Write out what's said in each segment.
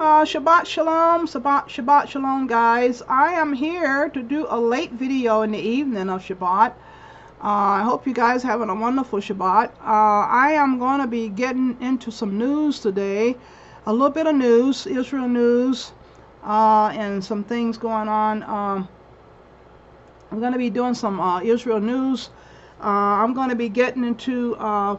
Uh, Shabbat Shalom, Shabbat, Shabbat Shalom, guys. I am here to do a late video in the evening of Shabbat. Uh, I hope you guys are having a wonderful Shabbat. Uh, I am going to be getting into some news today. A little bit of news, Israel news, uh, and some things going on. Um, I'm going to be doing some uh, Israel news. Uh, I'm going to be getting into a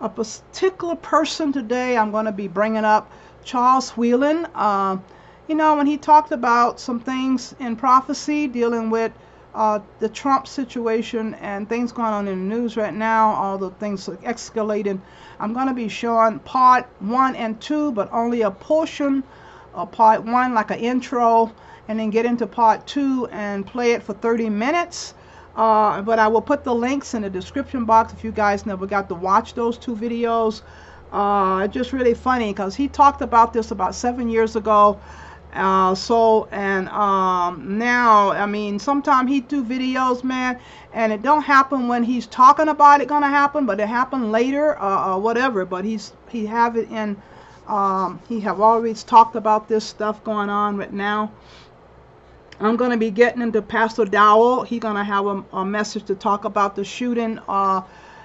particular person today. I'm going to be bringing up Charles Wheeling. Uh, you know, when he talked about some things in prophecy dealing with uh, the Trump situation and things going on in the news right now, all the things escalating, I'm going to be showing part one and two, but only a portion of part one, like an intro, and then get into part two and play it for 30 minutes. Uh, but I will put the links in the description box if you guys never got to watch those two videos. Uh, just really funny because he talked about this about seven years ago. Uh, so and um, now I mean sometimes he do videos man and it don't happen when he's talking about it gonna happen but it happen later uh, or whatever but he's he have it in um, he have always talked about this stuff going on right now I'm going to be getting into Pastor Dowell. He's going to have a, a, message to talk about the shooting uh,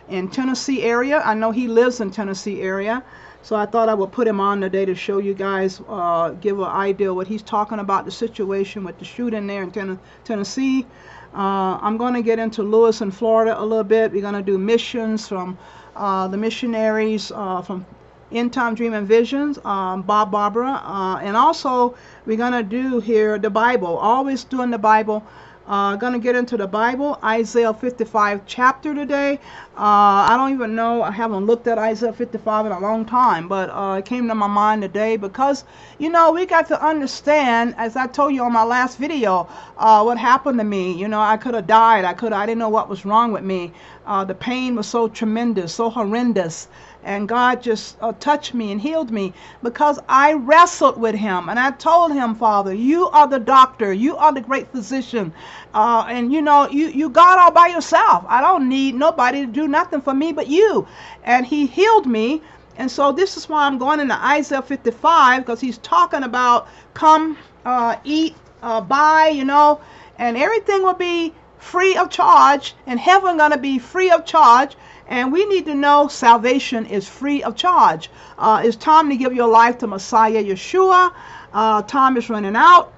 in Tennessee area. I know he lives in Tennessee area. So I thought I would put him on today to show you guys, uh, give an idea what he's talking about, the situation with the shooting there in ten Tennessee. Uh, I'm going to get into Lewis in Florida a little bit. We're going to do missions from uh, the missionaries uh, from End Time Dream and Visions, um, Bob Barbara. Uh, and also, we're going to do here the Bible, always doing the Bible. Uh, to get into the Bible, Isaiah 55 chapter today. Uh, I don't even know, I haven't looked at Isaiah 55 in a long time, but uh, it came to my mind today because, you know, we got to understand, as I told you on my last video, uh, what happened to me. You know, I could have died. I could I didn't know what was wrong with me. Uh, the pain was so tremendous, so horrendous and God just uh, touched me and healed me because I wrestled with him. And I told him, Father, you are the doctor, you are the great physician, uh, and you know, you you God all by yourself. I don't need nobody to do nothing for me but you, and He healed me. And so this is why I'm going into Isaiah 55 because he's talking about come, uh, eat, uh, buy, you know, and everything will be free of charge, and heaven gonna be free of charge and we need to know salvation is free of charge. Uh, it's time to give your life to Messiah Yeshua. Uh, time is running out.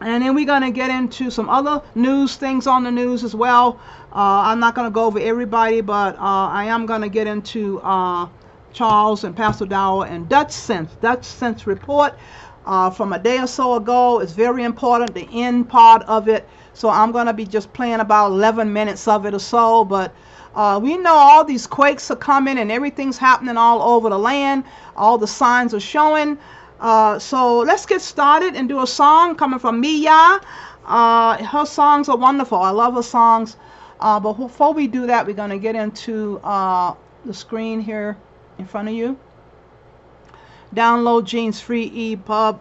And then we're going to get into some other news, things on the news as well. Uh, I'm not going to go over everybody, but uh, I am going to get into uh, Charles and Pastor Dowell and Dutchsinse. Dutch Sense report uh, from a day or so ago is very important, the end part of it. So I'm going to be just playing about 11 minutes of it or so, but uh, we know all these quakes are coming and everything's happening all over the land. All the signs are showing. Uh, so let's get started and do a song coming from miYah. Uh, her songs are wonderful. I love her songs. Uh, but before we do that, we're going to get into uh, the screen here in front of you. Download Gene's free EPUB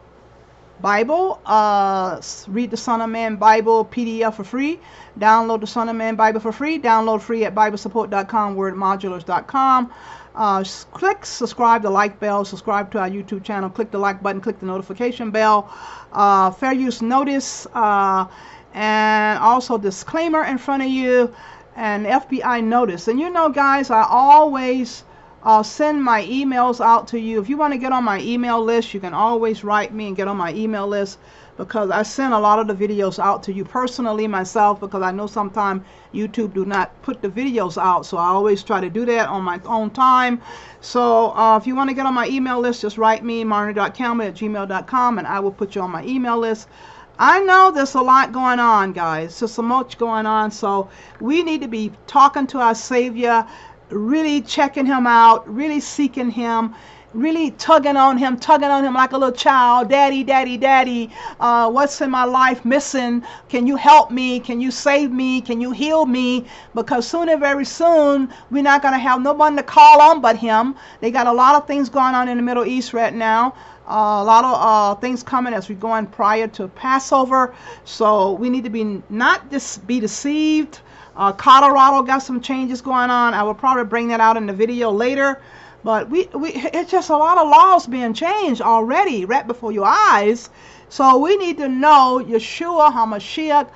Bible. Uh, read the Son of Man Bible PDF for free. Download the Son of Man Bible for free. Download free at BibleSupport.com, WordModulars.com. Uh, click subscribe, the like bell, subscribe to our YouTube channel. Click the like button, click the notification bell. Uh, fair use notice, uh, and also disclaimer in front of you, and FBI notice. And you know, guys, I always I'll send my emails out to you. If you want to get on my email list, you can always write me and get on my email list because I send a lot of the videos out to you personally myself because I know sometimes YouTube do not put the videos out. So I always try to do that on my own time. So uh, if you want to get on my email list, just write me, marnie.campbell at gmail.com, and I will put you on my email list. I know there's a lot going on, guys. There's so much going on. So we need to be talking to our Savior really checking him out, really seeking him, really tugging on him, tugging on him like a little child. Daddy, daddy, daddy, uh, what's in my life missing? Can you help me? Can you save me? Can you heal me? Because soon and very soon, we're not going to have no one to call on but him. They got a lot of things going on in the Middle East right now. Uh, a lot of uh, things coming as we go going prior to Passover. So we need to be not just be deceived uh, Colorado got some changes going on. I will probably bring that out in the video later. But we, we it's just a lot of laws being changed already right before your eyes. So we need to know Yeshua HaMashiach,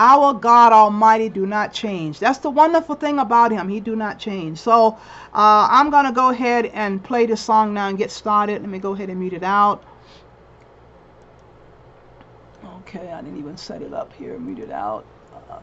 our God Almighty, do not change. That's the wonderful thing about him. He do not change. So uh, I'm going to go ahead and play this song now and get started. Let me go ahead and mute it out. Okay, I didn't even set it up here. Mute it out. Uh,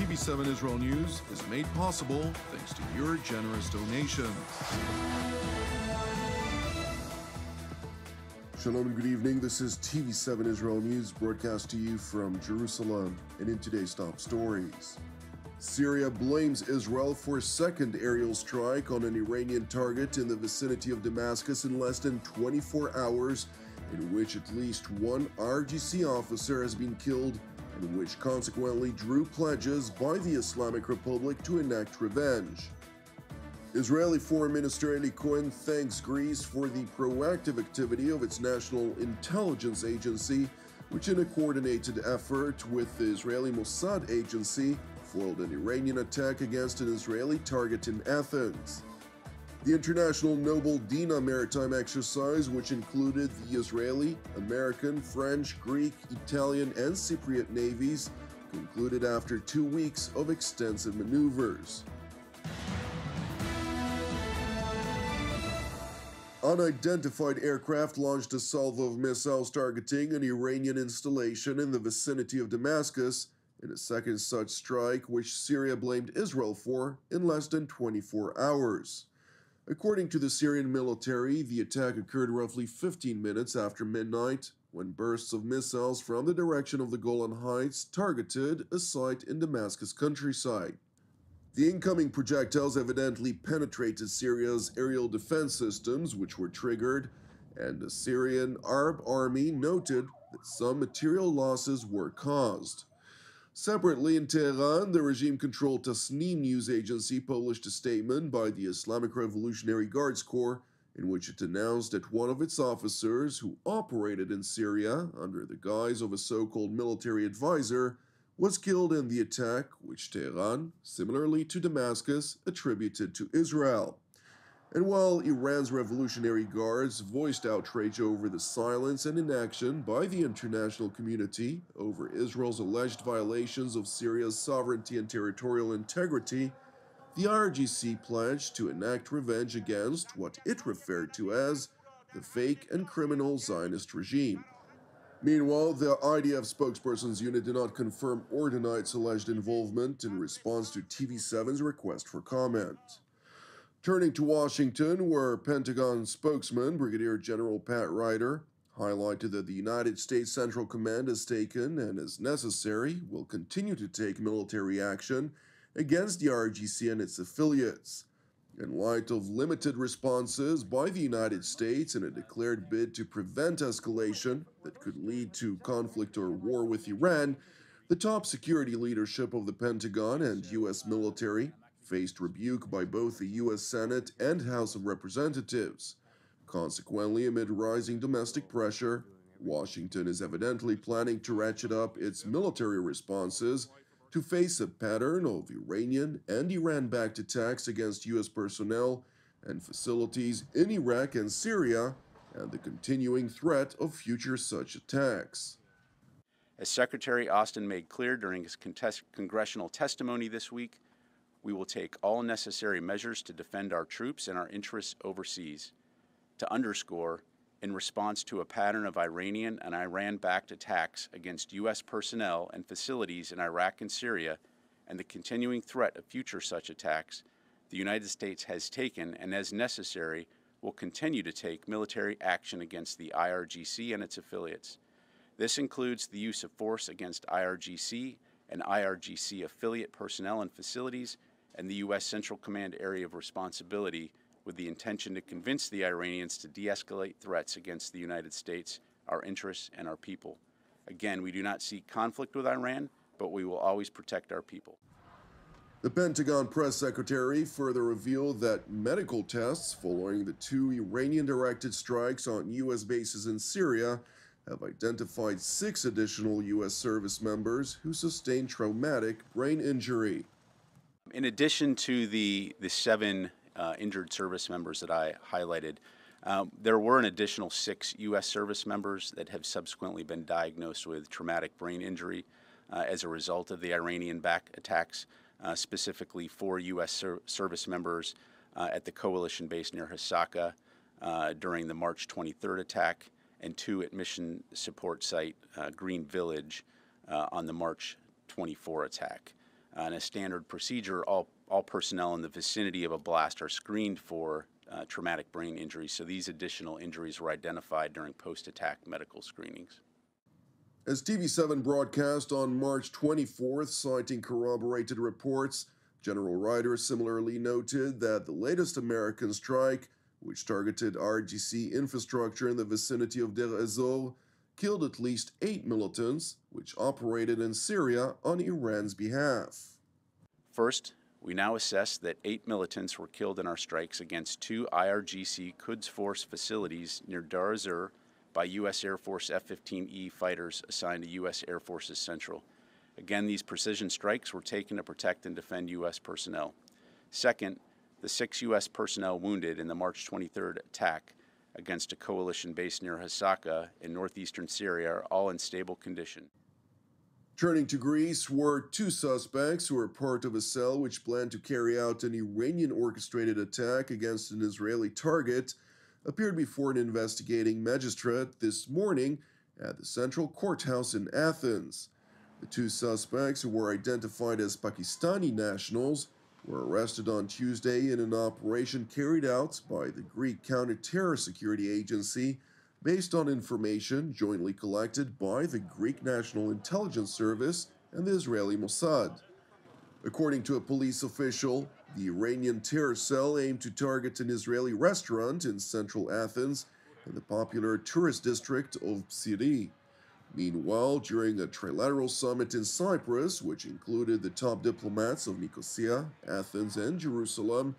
TV7 Israel News is made possible thanks to your generous donations. Shalom and good evening. This is TV7 Israel News broadcast to you from Jerusalem. And in today's top stories, Syria blames Israel for a second aerial strike on an Iranian target in the vicinity of Damascus in less than 24 hours, in which at least one IRGC officer has been killed which consequently drew pledges by the Islamic Republic to enact revenge. Israeli Foreign Minister Eli Cohen thanks Greece for the proactive activity of its national intelligence agency, which, in a coordinated effort with the Israeli Mossad agency, foiled an Iranian attack against an Israeli target in Athens. The International Noble Dina maritime exercise, which included the Israeli, American, French, Greek, Italian, and Cypriot navies, concluded after two weeks of extensive maneuvers. Unidentified aircraft launched a salvo of missiles targeting an Iranian installation in the vicinity of Damascus in a second such strike, which Syria blamed Israel for in less than 24 hours. According to the Syrian military, the attack occurred roughly 15 minutes after midnight when bursts of missiles from the direction of the Golan Heights targeted a site in Damascus countryside. The incoming projectiles evidently penetrated Syria's aerial defense systems, which were triggered, and the Syrian Arab army noted that some material losses were caused. Separately, in Tehran, the regime controlled Tasnim news agency published a statement by the Islamic Revolutionary Guards Corps in which it announced that one of its officers, who operated in Syria under the guise of a so called military advisor, was killed in the attack, which Tehran, similarly to Damascus, attributed to Israel. And while Iran's Revolutionary Guards voiced outrage over the silence and inaction by the international community over Israel's alleged violations of Syria's sovereignty and territorial integrity, the IRGC pledged to enact revenge against what it referred to as the fake and criminal Zionist regime. Meanwhile, the IDF spokesperson's unit did not confirm or deny its alleged involvement in response to TV7's request for comment. Turning to Washington, where Pentagon spokesman Brigadier General Pat Ryder highlighted that the United States Central Command has taken and, as necessary, will continue to take military action against the IRGC and its affiliates. In light of limited responses by the United States in a declared bid to prevent escalation that could lead to conflict or war with Iran, the top security leadership of the Pentagon and U.S. military faced rebuke by both the U.S. Senate and House of Representatives. Consequently, amid rising domestic pressure, Washington is evidently planning to ratchet up its military responses to face a pattern of Iranian and Iran backed attacks against U.S. personnel and facilities in Iraq and Syria, and the continuing threat of future such attacks. As Secretary Austin made clear during his congressional testimony this week, we will take all necessary measures to defend our troops and our interests overseas. To underscore, in response to a pattern of Iranian and Iran backed attacks against U.S. personnel and facilities in Iraq and Syria, and the continuing threat of future such attacks, the United States has taken and, as necessary, will continue to take military action against the IRGC and its affiliates. This includes the use of force against IRGC and IRGC affiliate personnel and facilities and the U.S. Central Command area of responsibility with the intention to convince the Iranians to de escalate threats against the United States, our interests, and our people. Again, we do not seek conflict with Iran, but we will always protect our people. The Pentagon press secretary further revealed that medical tests following the two Iranian directed strikes on U.S. bases in Syria have identified six additional U.S. service members who sustained traumatic brain injury. In addition to the, the seven uh, injured service members that I highlighted. Um, there were an additional six U.S. service members that have subsequently been diagnosed with traumatic brain injury uh, as a result of the Iranian back attacks, uh, specifically four U.S. Ser- service members uh, at the coalition base near Hasaka uh, during the March 23rd attack, and two at mission support site uh, Green Village on the March 24 attack. Uh, and a standard procedure, all, all personnel in the vicinity of a blast are screened for uh, traumatic brain injuries. So these additional injuries were identified during post attack medical screenings. As TV7 broadcast on March 24th, citing corroborated reports, General Ryder similarly noted that the latest American strike, which targeted IRGC infrastructure in the vicinity of Deir ez-Zor, killed at least eight militants, which operated in Syria on Iran's behalf. First, we now assess that eight militants were killed in our strikes against two IRGC Quds Force facilities near ez-Zor by U.S. Air Force F 15E fighters assigned to U.S. Air Forces Central. Again, these precision strikes were taken to protect and defend U.S. personnel. Second, the six U.S. personnel wounded in the March 23rd attack against a coalition base near Hasaka in northeastern Syria are all in stable condition. Turning to Greece, where two suspects who were part of a cell which planned to carry out an Iranian orchestrated attack against an Israeli target appeared before an investigating magistrate this morning at the Central Courthouse in Athens. The two suspects, who were identified as Pakistani nationals, were arrested on Tuesday in an operation carried out by the Greek Counter-Terror Security Agency based on information jointly collected by the Greek National Intelligence Service and the Israeli Mossad. According to a police official, the Iranian terror cell aimed to target an Israeli restaurant in central Athens in the popular tourist district of Psiri. Meanwhile, during a trilateral summit in Cyprus, which included the top diplomats of Nicosia, Athens, and Jerusalem,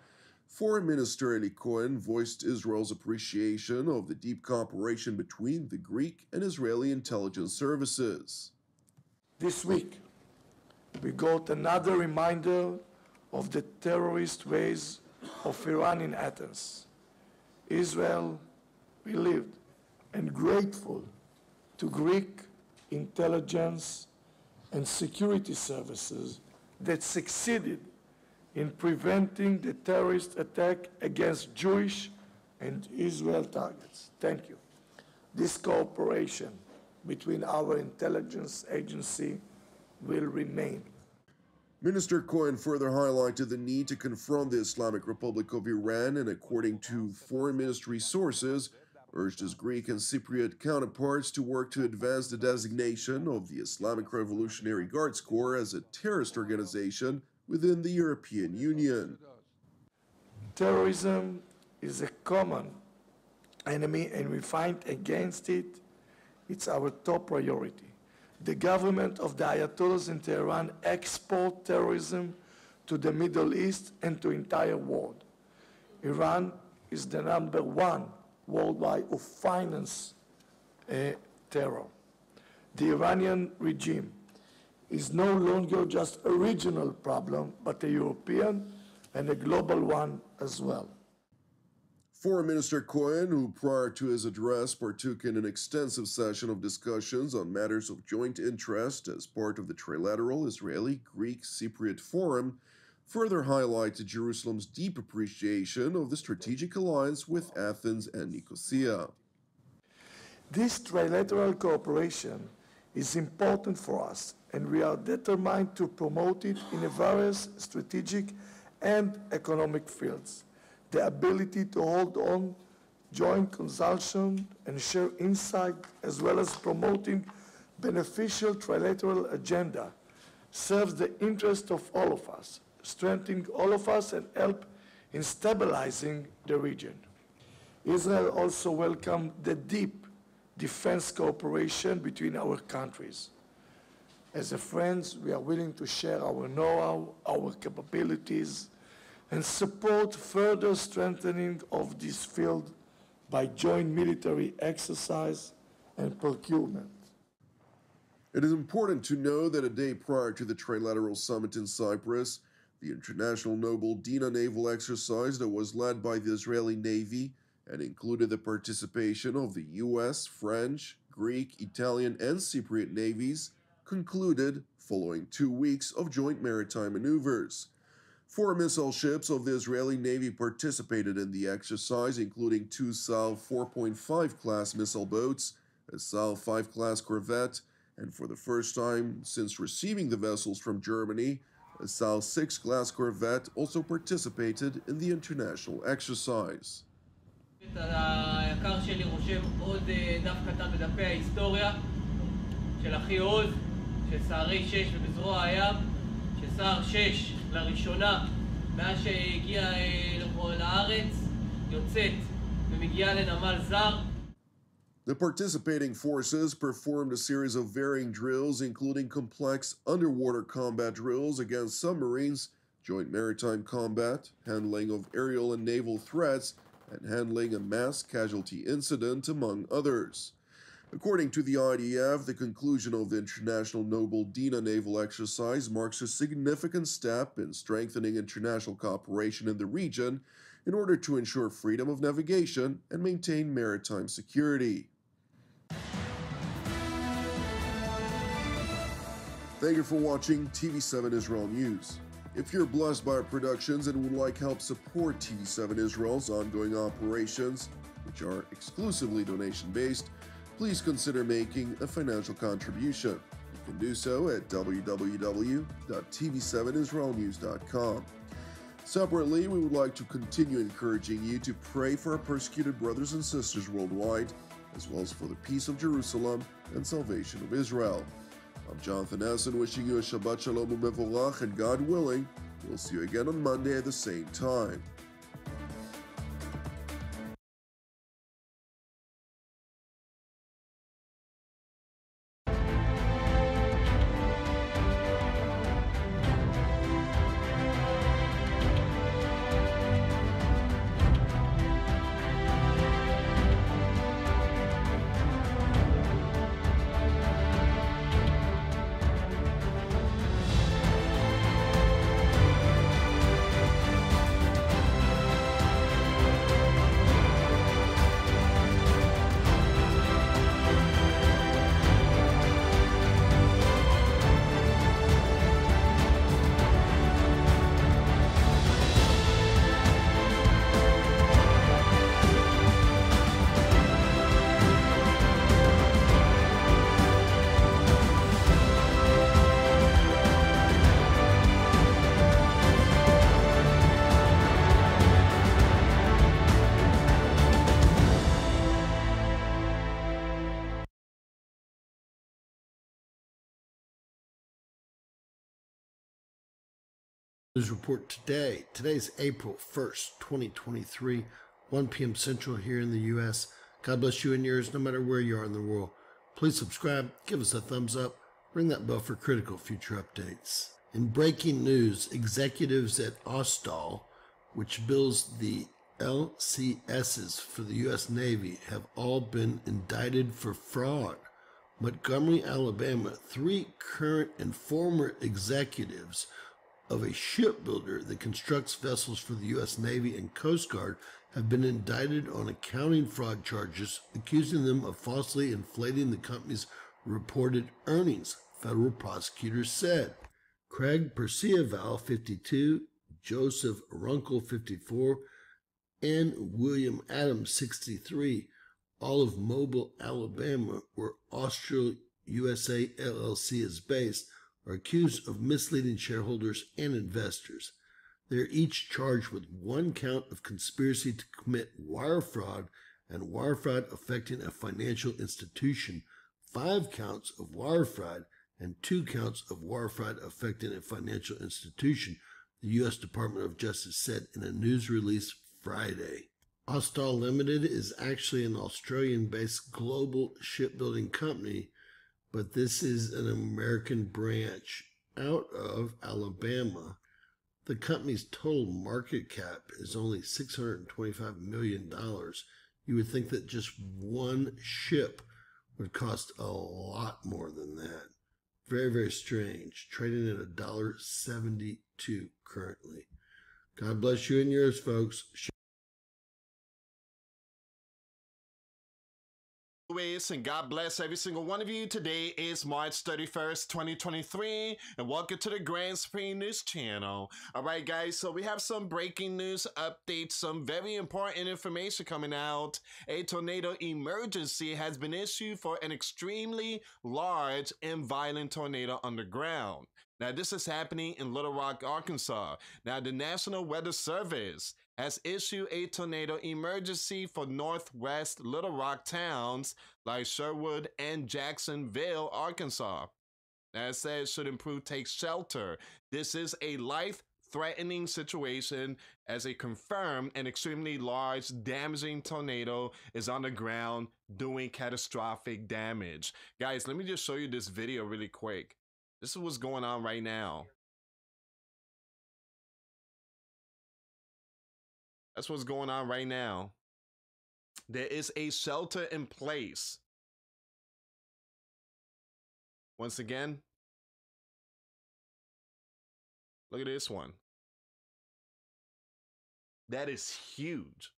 Foreign Minister Eli Cohen voiced Israel's appreciation of the deep cooperation between the Greek and Israeli intelligence services. This week, we got another reminder of the terrorist ways of Iran in Athens. Israel relieved and grateful to Greek intelligence and security services that succeeded in preventing the terrorist attack against Jewish and Israel targets. Thank you. This cooperation between our intelligence agency will remain. Minister Cohen further highlighted the need to confront the Islamic Republic of Iran and, according to foreign ministry sources, urged his Greek and Cypriot counterparts to work to advance the designation of the Islamic Revolutionary Guards Corps as a terrorist organization within the European Union. Terrorism is a common enemy and we fight against it. It's our top priority. The government of the Ayatollahs in Tehran export terrorism to the Middle East and to entire world. Iran is the number one worldwide who finance uh, terror. The Iranian regime is no longer just a regional problem, but a European and a global one as well. Foreign Minister Cohen, who prior to his address partook in an extensive session of discussions on matters of joint interest as part of the trilateral Israeli Greek Cypriot Forum, further highlighted Jerusalem's deep appreciation of the strategic alliance with Athens and Nicosia. This trilateral cooperation is important for us, and we are determined to promote it in various strategic and economic fields. The ability to hold on joint consultation and share insight, as well as promoting beneficial trilateral agenda, serves the interest of all of us, strengthening all of us and help in stabilizing the region. Israel also welcomed the deep defense cooperation between our countries. As a friends, we are willing to share our know-how, our capabilities, and support further strengthening of this field by joint military exercise and procurement. It is important to know that a day prior to the trilateral summit in Cyprus, the International Noble Dina naval exercise that was led by the Israeli Navy and included the participation of the US, French, Greek, Italian, and Cypriot navies concluded following two weeks of joint maritime maneuvers. Four missile ships of the Israeli Navy participated in the exercise, including two Sa'ar 4.5 class missile boats, a Sa'ar 5 class corvette, and for the first time since receiving the vessels from Germany, a Sa'ar 6 class corvette, also participated in the international exercise. The participating forces performed a series of varying drills, including complex underwater combat drills against submarines, joint maritime combat, handling of aerial and naval threats, and handling a mass casualty incident, among others. According to the IDF, the conclusion of the International Noble Dina naval exercise marks a significant step in strengthening international cooperation in the region in order to ensure freedom of navigation and maintain maritime security. Thank you for watching TV7 Israel News. If you're blessed by our productions and would like help support TV7 Israel's ongoing operations, which are exclusively donation based, please consider making a financial contribution. You can do so at www.tv7israelnews.com. Separately, we would like to continue encouraging you to pray for our persecuted brothers and sisters worldwide, as well as for the peace of Jerusalem and salvation of Israel. I'm Jonathan Essen wishing you a Shabbat Shalom and God willing, we'll see you again on Monday at the same time. News report today. Today's April 1st, 2023, 1 p.m. Central here in the U.S. God bless you and yours no matter where you are in the world. Please subscribe, give us a thumbs up, ring that bell for critical future updates. In breaking news, executives at Austal, which builds the LCSs for the U.S. Navy, have all been indicted for fraud. Montgomery, Alabama, three current and former executives of a shipbuilder that constructs vessels for the U.S. Navy and Coast Guard have been indicted on accounting fraud charges, accusing them of falsely inflating the company's reported earnings, federal prosecutors said. Craig Perciavalle, 52, Joseph Runkle, 54, and William Adams, 63, all of Mobile, Alabama, where Austal USA LLC is based, are accused of misleading shareholders and investors. They are each charged with one count of conspiracy to commit wire fraud and wire fraud affecting a financial institution, five counts of wire fraud, and two counts of wire fraud affecting a financial institution, the U.S. Department of Justice said in a news release Friday. Austal Limited is actually an Australian based global shipbuilding company but this is an American branch out of Alabama. The company's total market cap is only $625 million. You would think that just one ship would cost a lot more than that. Very, very strange. Trading at $1.72 currently. God bless you and yours, folks. And God bless every single one of you. Today is March 31st, 2023, and welcome to the Grand Supreme News channel. All right, guys, so we have some breaking news updates, some very important information coming out. A tornado emergency has been issued for an extremely large and violent tornado underground. Now, this is happening in Little Rock, Arkansas. Now, the National Weather Service has issued a tornado emergency for northwest Little Rock towns like Sherwood and Jacksonville, Arkansas. It says should improve take shelter. This is a life threatening situation as a confirmed and extremely large damaging tornado is on the ground doing catastrophic damage. Guys, let me just show you this video really quick. This is what's going on right now. That's what's going on right now. There is a shelter in place. Once again, look at this one. That is huge.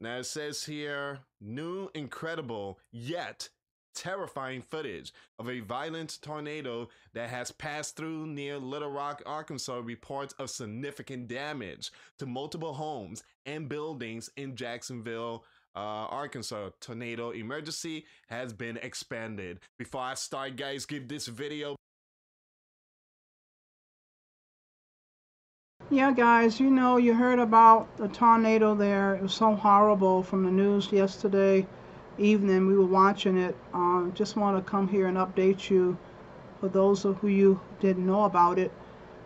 Now it says here new, incredible, yet terrifying footage of a violent tornado that has passed through near Little Rock, Arkansas, reports of significant damage to multiple homes and buildings in Jacksonville, uh, Arkansas. Tornado emergency has been expanded. Before I start, guys, give this video. Yeah, guys, you know, you heard about the tornado there. It was so horrible from the news yesterday evening. We were watching it. Uh, just want to come here and update you for those of who you didn't know about it.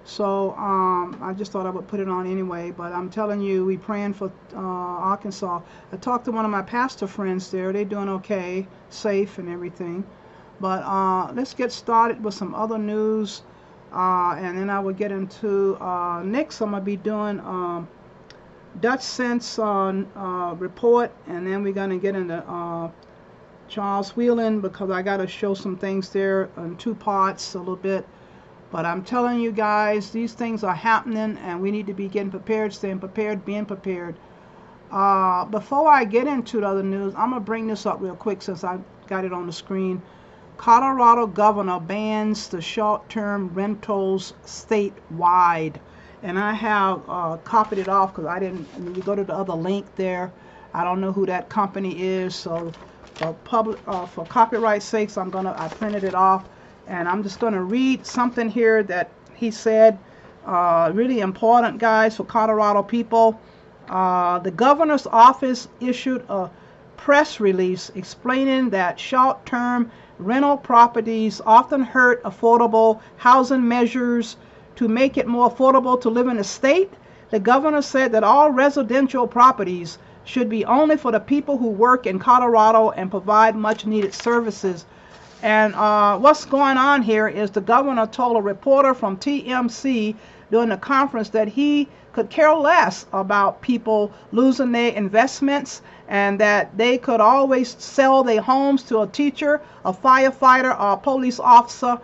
So um, I just thought I would put it on anyway. But I'm telling you, we praying for uh, Arkansas. I talked to one of my pastor friends there. They're doing okay, safe and everything. But uh, let's get started with some other news. Uh, and then I will get into uh, next. I'm gonna be doing um, Dutchsinse uh, report, and then we're gonna get into uh, Charles Wheeling because I got to show some things there in two parts a little bit. But I'm telling you guys, these things are happening, and we need to be getting prepared, staying prepared, being prepared. Uh, before I get into the other news, I'm gonna bring this up real quick since I got it on the screen. Colorado governor bans the short-term rentals statewide. And I have uh, copied it off because I didn't, I mean, you go to the other link there. I don't know who that company is. So for public, uh, for copyright sakes, I'm gonna, I printed it off. And I'm just gonna read something here that he said. Uh, really important, guys, for Colorado people. Uh, the governor's office issued a press release explaining that short-term rental properties often hurt affordable housing measures to make it more affordable to live in the state. The governor said that all residential properties should be only for the people who work in Colorado and provide much needed services. And uh, what's going on here is the governor told a reporter from TMC during the conference that he could care less about people losing their investments and that they could always sell their homes to a teacher, a firefighter, or a police officer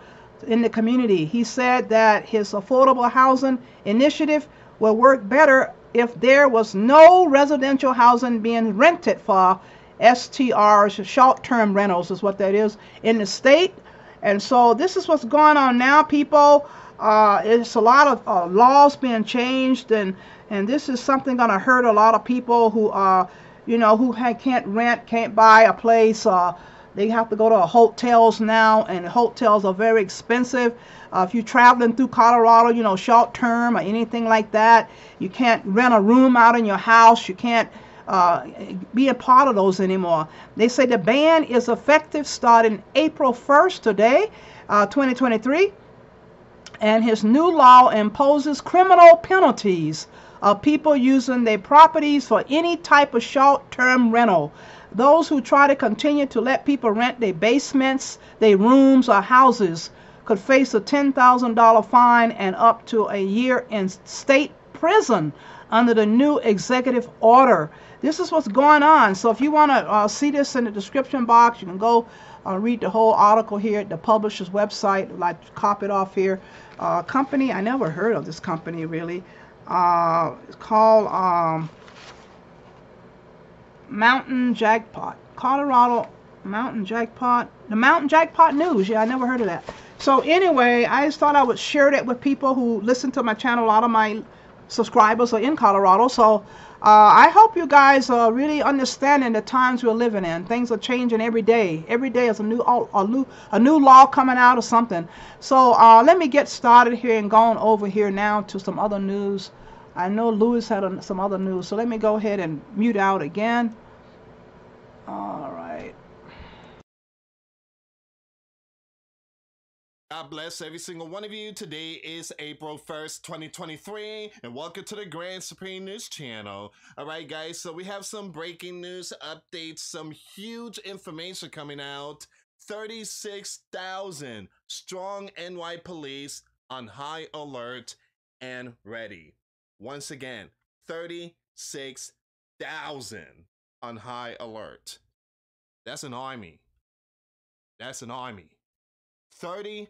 in the community. He said that his affordable housing initiative will work better if there was no residential housing being rented for STRs, short-term rentals is what that is, in the state. And so this is what's going on now, people. Uh, it's a lot of uh, laws being changed, and and this is something going to hurt a lot of people who are, you know, who can't rent, can't buy a place. Uh, they have to go to hotels now, and hotels are very expensive. Uh, if you're traveling through Colorado, you know, short term or anything like that, you can't rent a room out in your house. You can't uh, be a part of those anymore. They say the ban is effective starting April 1st today, uh, 2023 and his new law imposes criminal penalties of people using their properties for any type of short-term rental. Those who try to continue to let people rent their basements, their rooms, or houses could face a $10,000 fine and up to a year in state prison under the new executive order. This is what's going on. So if you want to uh, see this in the description box, you can go uh, read the whole article here at the publisher's website. Like copy it off here. Uh, company, I never heard of this company really. Uh, it's called um, Mountain Jackpot. Colorado Mountain Jackpot. The Mountain Jackpot News. Yeah, I never heard of that. So anyway, I just thought I would share that with people who listen to my channel. A lot of my subscribers are in Colorado. So uh, I hope you guys are really understanding the times we're living in. Things are changing every day. Every day is a new a new a new law coming out or something. So uh, let me get started here and going over here now to some other news. I know Lewis had a, some other news, so let me go ahead and mute out again. All right. God bless every single one of you. Today is April 1st, 2023, and welcome to the Grand Supreme News channel. All right, guys, so we have some breaking news updates, some huge information coming out. 36,000 strong NY police on high alert and ready. Once again, 36,000 on high alert. That's an army. That's an army. 30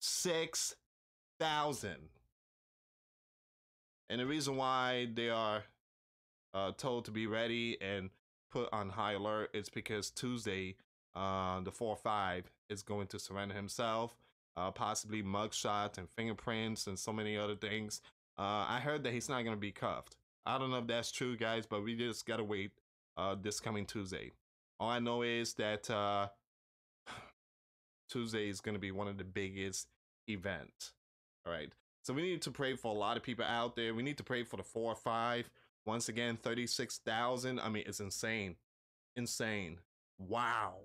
six thousand. And the reason why they are uh, told to be ready and put on high alert is because Tuesday, uh, the four five is going to surrender himself, uh, possibly mugshot and fingerprints and so many other things. Uh, I heard that he's not going to be cuffed. I don't know if that's true, guys, but we just gotta wait uh, this coming Tuesday. All I know is that uh, Tuesday is going to be one of the biggest events. All right. So we need to pray for a lot of people out there. We need to pray for the four or five. Once again, 36,000. I mean, it's insane. Insane. Wow.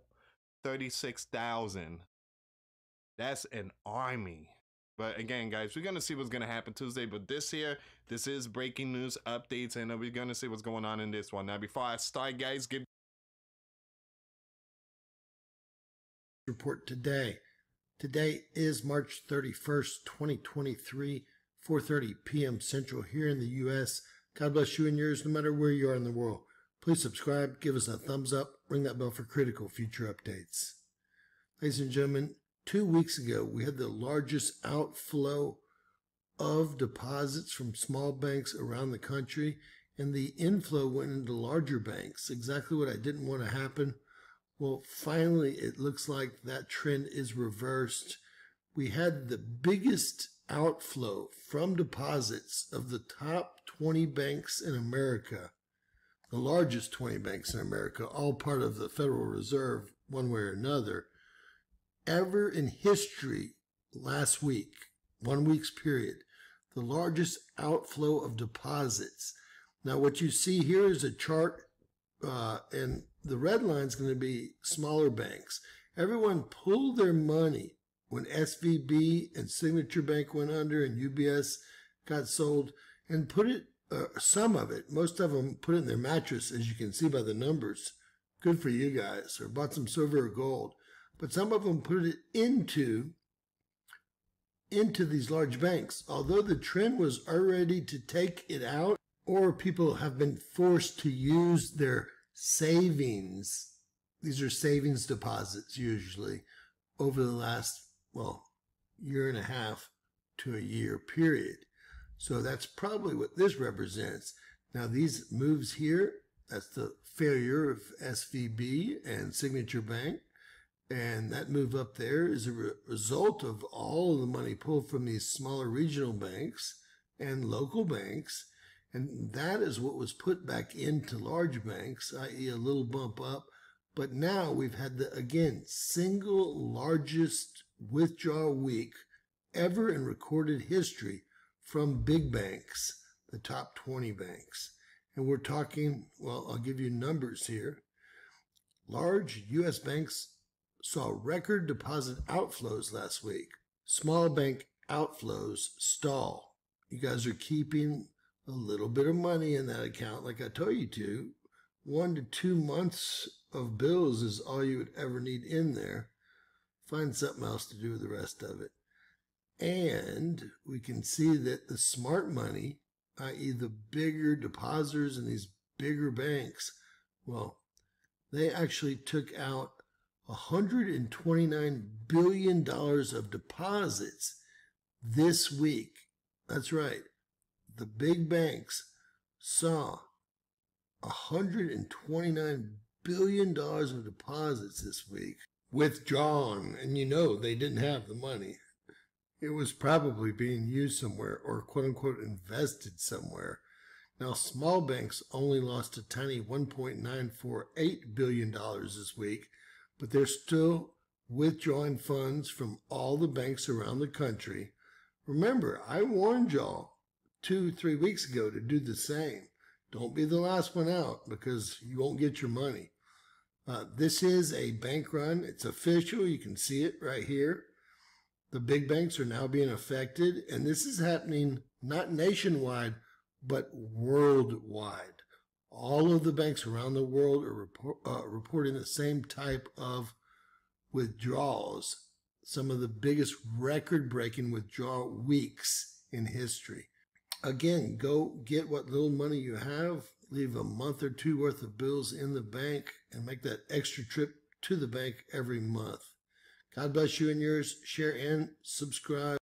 36,000. That's an army. But again, guys, we're to see what's to happen Tuesday. But this here, this is breaking news updates. And we're to see what's going on in this one. Now, before I start, guys, give report today. Today is March 31st, 2023, 4:30 p.m. Central here in the US. God bless you and yours no matter where you are in the world. Please subscribe, give us a thumbs up, ring that bell for critical future updates. Ladies and gentlemen, 2 weeks ago we had the largest outflow of deposits from small banks around the country and the inflow went into larger banks. Exactly what I didn't want to happen well, finally, it looks like that trend is reversed. We had the biggest outflow from deposits of the top 20 banks in America, the largest 20 banks in America, all part of the Federal Reserve, one way or another, ever in history last week, one week's period, the largest outflow of deposits. Now, what you see here is a chart, uh, and the red line is going to be smaller banks. Everyone pulled their money when SVB and Signature Bank went under and UBS got sold and put it, uh, some of it, most of them put it in their mattress, as you can see by the numbers. Good for you guys, or bought some silver or gold. But some of them put it into into these large banks. Although the trend was already to take it out, or people have been forced to use their savings. These are savings deposits usually over the last, well, year and a half to a year period. So that's probably what this represents. Now, these moves here, that's the failure of SVB and Signature Bank. And that move up there is a re result of all of the money pulled from these smaller regional banks and local banks and that is what was put back into large banks, i.e., a little bump up. But now we've had the, again, single largest withdrawal week ever in recorded history from big banks, the top 20 banks. And we're talking, well, I'll give you numbers here. Large U.S. banks saw record deposit outflows last week. Small bank outflows stall. You guys are keeping a little bit of money in that account, like I told you to. One to two months of bills is all you would ever need in there. Find something else to do with the rest of it. And we can see that the smart money, i.e., the bigger depositors in these bigger banks, well, they actually took out $129 billion of deposits this week. That's right the big banks saw $129 billion of deposits this week withdrawn. And you know they didn't have the money. it was probably being used somewhere or quote unquote invested somewhere. Now, small banks only lost a tiny $1.948 billion this week, but they're still withdrawing funds from all the banks around the country. Remember, I warned y'all two, three weeks ago to do the same. Don't be the last one out because you won't get your money. Uh, this is a bank run. It's official. You can see it right here. The big banks are now being affected, and this is happening not nationwide, but worldwide. All of the banks around the world are report, uh, reporting the same type of withdrawals, some of the biggest record breaking withdrawal weeks in history. Again, go get what little money you have, leave a month or two worth of bills in the bank, and make that extra trip to the bank every month. God bless you and yours. Share and subscribe.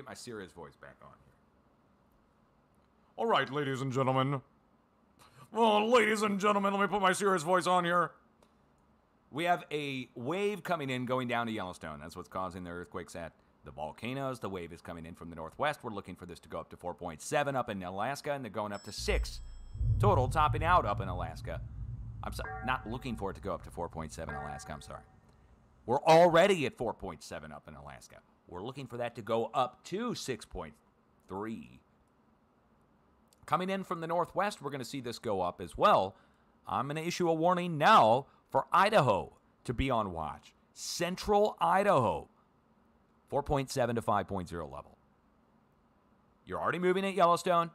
Get my serious voice back on here. All right, ladies and gentlemen. Well, ladies and gentlemen, let me put my serious voice on here. We have a wave coming in going down to Yellowstone. That's what's causing the earthquakes at the volcanoes. The wave is coming in from the northwest. We're looking for this to go up to 4.7 up in Alaska, and they're going up to 6 total, topping out up in Alaska. I'm sorry, not looking for it to go up to 4.7 in Alaska. I'm sorry. We're already at 4.7 up in Alaska. We're looking for that to go up to 6.3. Coming in from the northwest, we're going to see this go up as well. I'm going to issue a warning now for Idaho to be on watch. Central Idaho, 4.7 to 5.0 level. You're already moving at Yellowstone.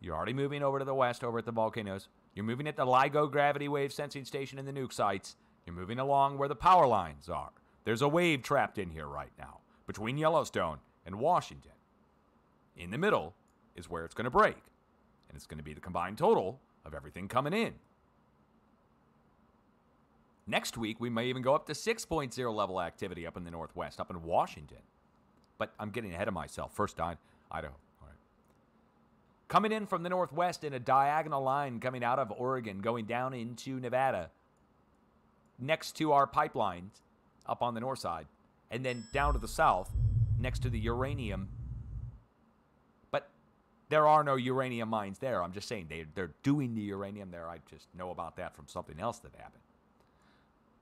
You're already moving over to the west, over at the volcanoes. You're moving at the LIGO gravity wave sensing station in the nuke sites. You're moving along where the power lines are. There's a wave trapped in here right now between Yellowstone and Washington. In the middle is where it's going to break, and it's going to be the combined total of everything coming in. Next week, we may even go up to 6.0 level activity up in the Northwest, up in Washington. But I'm getting ahead of myself. First, Idaho. All right. Coming in from the Northwest in a diagonal line coming out of Oregon, going down into Nevada, next to our pipelines up on the north side, and then down to the south, next to the uranium. But there are no uranium mines there. I'm just saying they, they're doing the uranium there. I just know about that from something else that happened.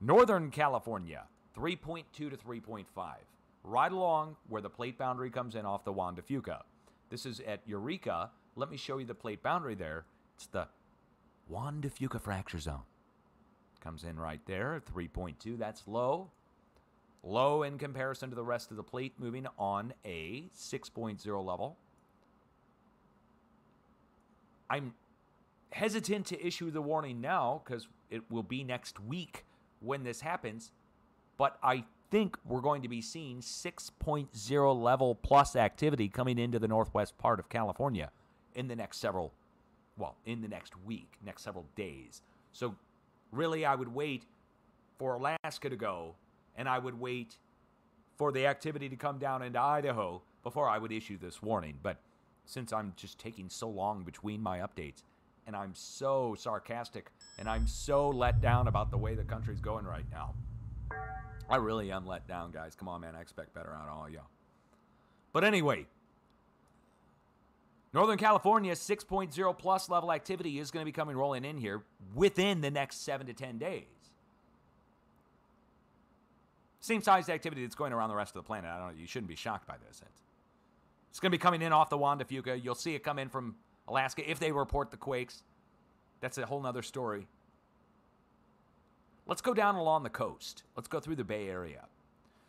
Northern California, 3.2 to 3.5, right along where the plate boundary comes in off the Juan de Fuca. This is at Eureka. Let me show you the plate boundary there. It's the Juan de Fuca fracture zone. Comes in right there, 3.2. That's low. Low in comparison to the rest of the plate, moving on a 6.0 level. I'm hesitant to issue the warning now because it will be next week when this happens, but I think we're going to be seeing 6.0 level plus activity coming into the northwest part of California in the next several, well, in the next week, next several days. So, really, I would wait for Alaska to go, and I would wait for the activity to come down into Idaho before I would issue this warning. But since I'm just taking so long between my updates, and I'm so sarcastic and I'm so let down about the way the country's going right now. I really am let down, guys. Come on, man. I expect better out of all y'all. But anyway, Northern California 6.0 plus level activity is going to be coming rolling in here within the next seven to 10 days. Same size activity that's going around the rest of the planet. I don't know. You shouldn't be shocked by this. It's, it's going to be coming in off the Juan de Fuca. You'll see it come in from Alaska if they report the quakes. That's a whole nother story. Let's go down along the coast. Let's go through the Bay Area.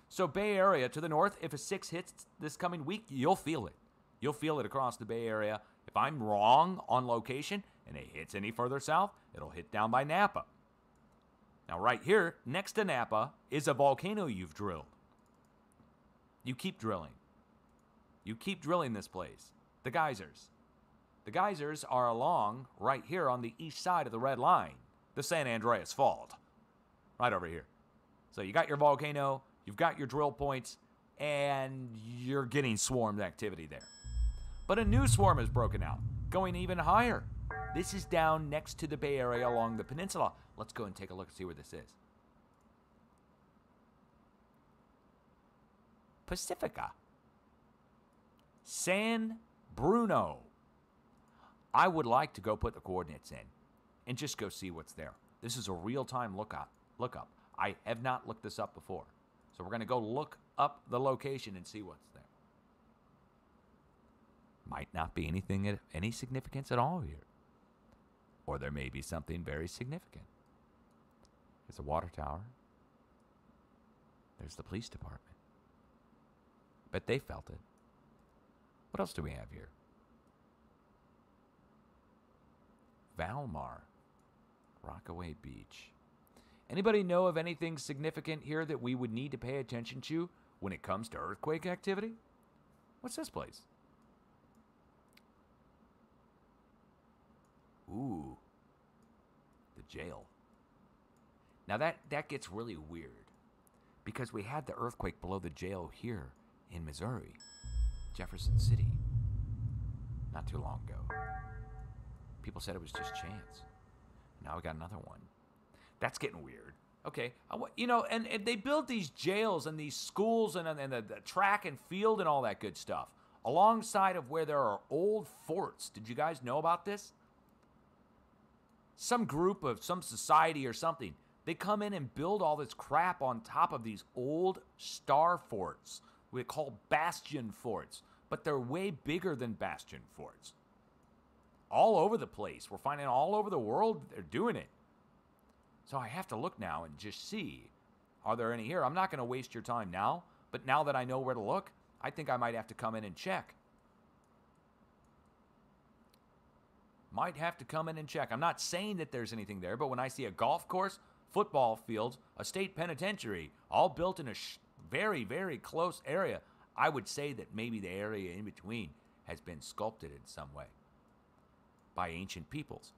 So, Bay Area to the north, if a six hits this coming week, you'll feel it. You'll feel it across the Bay Area. If I'm wrong on location and it hits any further south, it'll hit down by Napa. Now, right here, next to Napa, is a volcano you've drilled. You keep drilling. You keep drilling this place. The geysers. The geysers are along right here on the east side of the red line. the San Andreas Fault, right over here. So you got your volcano, you've got your drill points, and you're getting swarmed activity there. But a new swarm has broken out, going even higher. This is down next to the Bay Area along the peninsula. Let's go and take a look and see where this is. Pacifica. San Bruno. I would like to go put the coordinates in and just go see what's there. This is a real-time lookup. Lookup. I have not looked this up before. So we're going to go look up the location and see what's there. Might not be anything of any significance at all here. Or there may be something very significant. There's a water tower. There's the police department. Bet they felt it. What else do we have here? Vallemar, Rockaway Beach. Anybody know of anything significant here that we would need to pay attention to when it comes to earthquake activity? What's this place? Ooh, the jail. Now that that gets really weird because we had the earthquake below the jail here in Missouri, Jefferson City, not too long ago. People said it was just chance. Now we got another one. That's getting weird. Okay, you know, and, and they build these jails and these schools and, and the, the track and field and all that good stuff alongside of where there are old forts. Did you guys know about this? Some group of some society or something, they come in and build all this crap on top of these old star forts we call bastion forts, but they're way bigger than bastion forts. All over the place. We're finding all over the world they're doing it. So I have to look now and just see are there any here? I'm not going to waste your time now, but now that I know where to look, I think I might have to come in and check. Might have to come in and check. I'm not saying that there's anything there, but when I see a golf course, football fields, a state penitentiary, all built in a sh- very, very close area, I would say that maybe the area in between has been sculpted in some way by ancient peoples.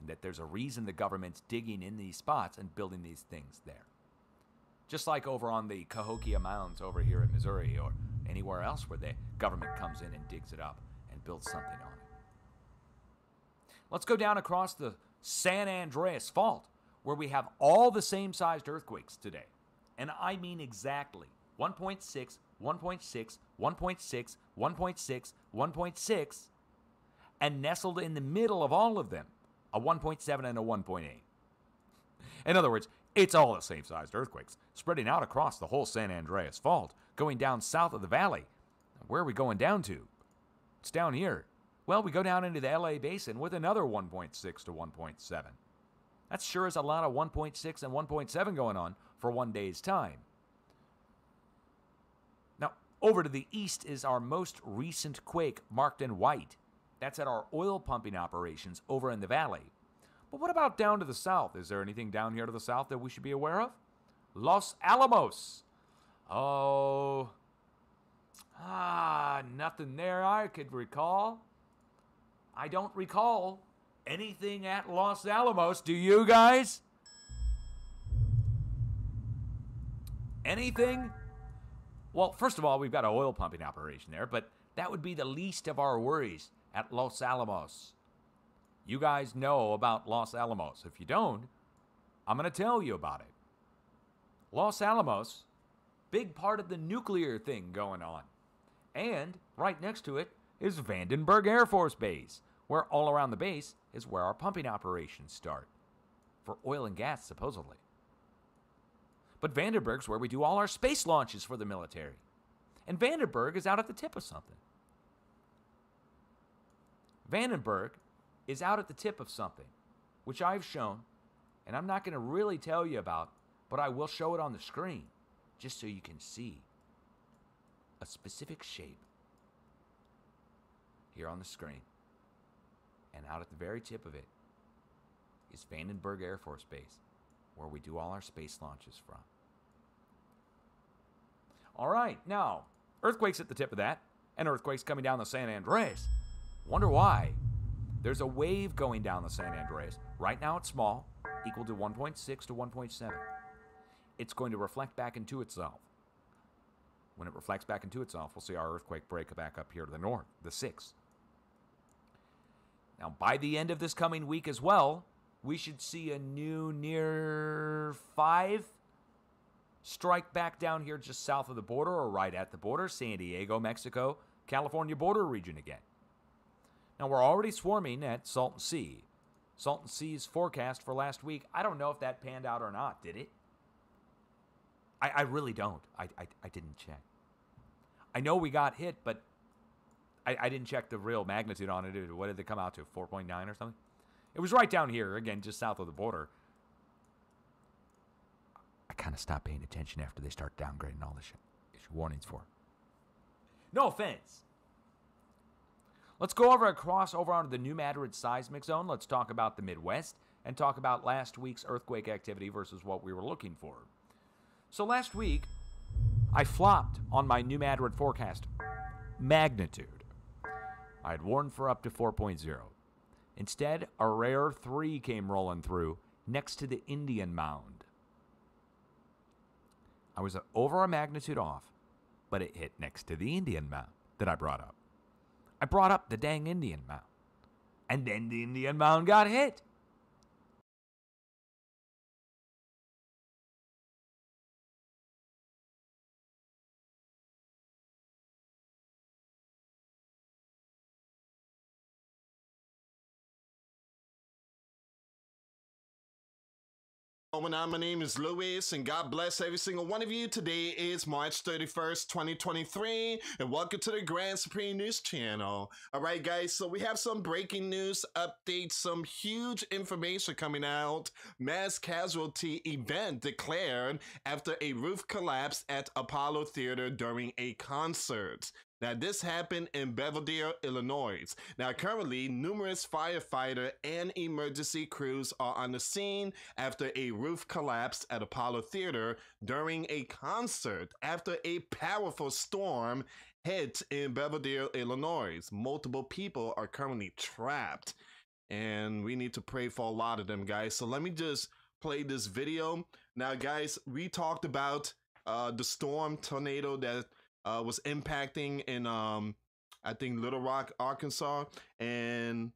And that there's a reason the government's digging in these spots and building these things there. Just like over on the Cahokia Mounds over here in Missouri or anywhere else where the government comes in and digs it up and builds something on it. Let's go down across the San Andreas Fault where we have all the same sized earthquakes today and I mean exactly 1.6, 1.6, 1.6, 1.6, 1.6, and nestled in the middle of all of them, a 1.7 and a 1.8. In other words, it's all the same sized earthquakes, spreading out across the whole San Andreas Fault, going down south of the valley. Where are we going down to? It's down here. Well, we go down into the LA basin with another 1.6 to 1.7. That sure is a lot of 1.6 and 1.7 going on for one day's time. Now, over to the east is our most recent quake marked in white. That's at our oil pumping operations over in the valley. But what about down to the south? Is there anything down here to the south that we should be aware of? Los Alamos. Oh. Ah, nothing there I could recall. I don't recall anything at Los Alamos, do you guys? Anything? Well, first of all, we've got an oil pumping operation there, but that would be the least of our worries at Los Alamos. You guys know about Los Alamos. If you don't, I'm going to tell you about it. Los Alamos, big part of the nuclear thing going on. And right next to it is Vandenberg Air Force Base, where all around the base is where our pumping operations start for oil and gas, supposedly. But Vandenberg's where we do all our space launches for the military. And Vandenberg is out at the tip of something. Vandenberg is out at the tip of something, which I've shown, and I'm not going to really tell you about, but I will show it on the screen just so you can see a specific shape here on the screen and out at the very tip of it is Vandenberg Air Force Base, where we do all our space launches from. All right, now, earthquakes at the tip of that, and earthquakes coming down the San Andreas. Wonder why? There's a wave going down the San Andreas. Right now it's small, equal to 1.6 to 1.7. It's going to reflect back into itself. When it reflects back into itself, we'll see our earthquake break back up here to the north, the 6. Now, by the end of this coming week as well, we should see a new near 5 strike back down here just south of the border or right at the border, San Diego, Mexico, California border region again. Now, we're already swarming at Salton Sea. Salton Sea's forecast for last week, I don't know if that panned out or not, did it? I, I really don't. I, I, I didn't check. I know we got hit, but I, I didn't check the real magnitude on it. What did it come out to? 4.9 or something? It was right down here, again, just south of the border. I kind of stopped paying attention after they start downgrading all this shit. Issue warnings for. No offense. Let's go over across over onto the New Madrid seismic zone. Let's talk about the Midwest and talk about last week's earthquake activity versus what we were looking for. So last week, I flopped on my New Madrid forecast magnitude. I had warned for up to 4.0. Instead, a rare 3 came rolling through next to the Indian Mound. I was over a magnitude off, but it hit next to the Indian Mound that I brought up. I brought up the dang Indian Mound. And then the Indian Mound got hit. Oh, my name is Luis, and God bless every single one of you. Today is March 31st, 2023, and welcome to the Grand Supreme News channel. All right, guys, so we have some breaking news updates, some huge information coming out. Mass casualty event declared after a roof collapsed at Apollo Theater during a concert. Now, this happened in Belvidere, Illinois. Now, currently, numerous firefighter and emergency crews are on the scene after a roof collapsed at Apollo Theater during a concert after a powerful storm hit in Belvidere, Illinois. Multiple people are currently trapped, and we need to pray for a lot of them, guys. So let me just play this video. Now, guys, we talked about uh, the storm tornado that uh, was impacting in um, I think Little Rock, Arkansas, and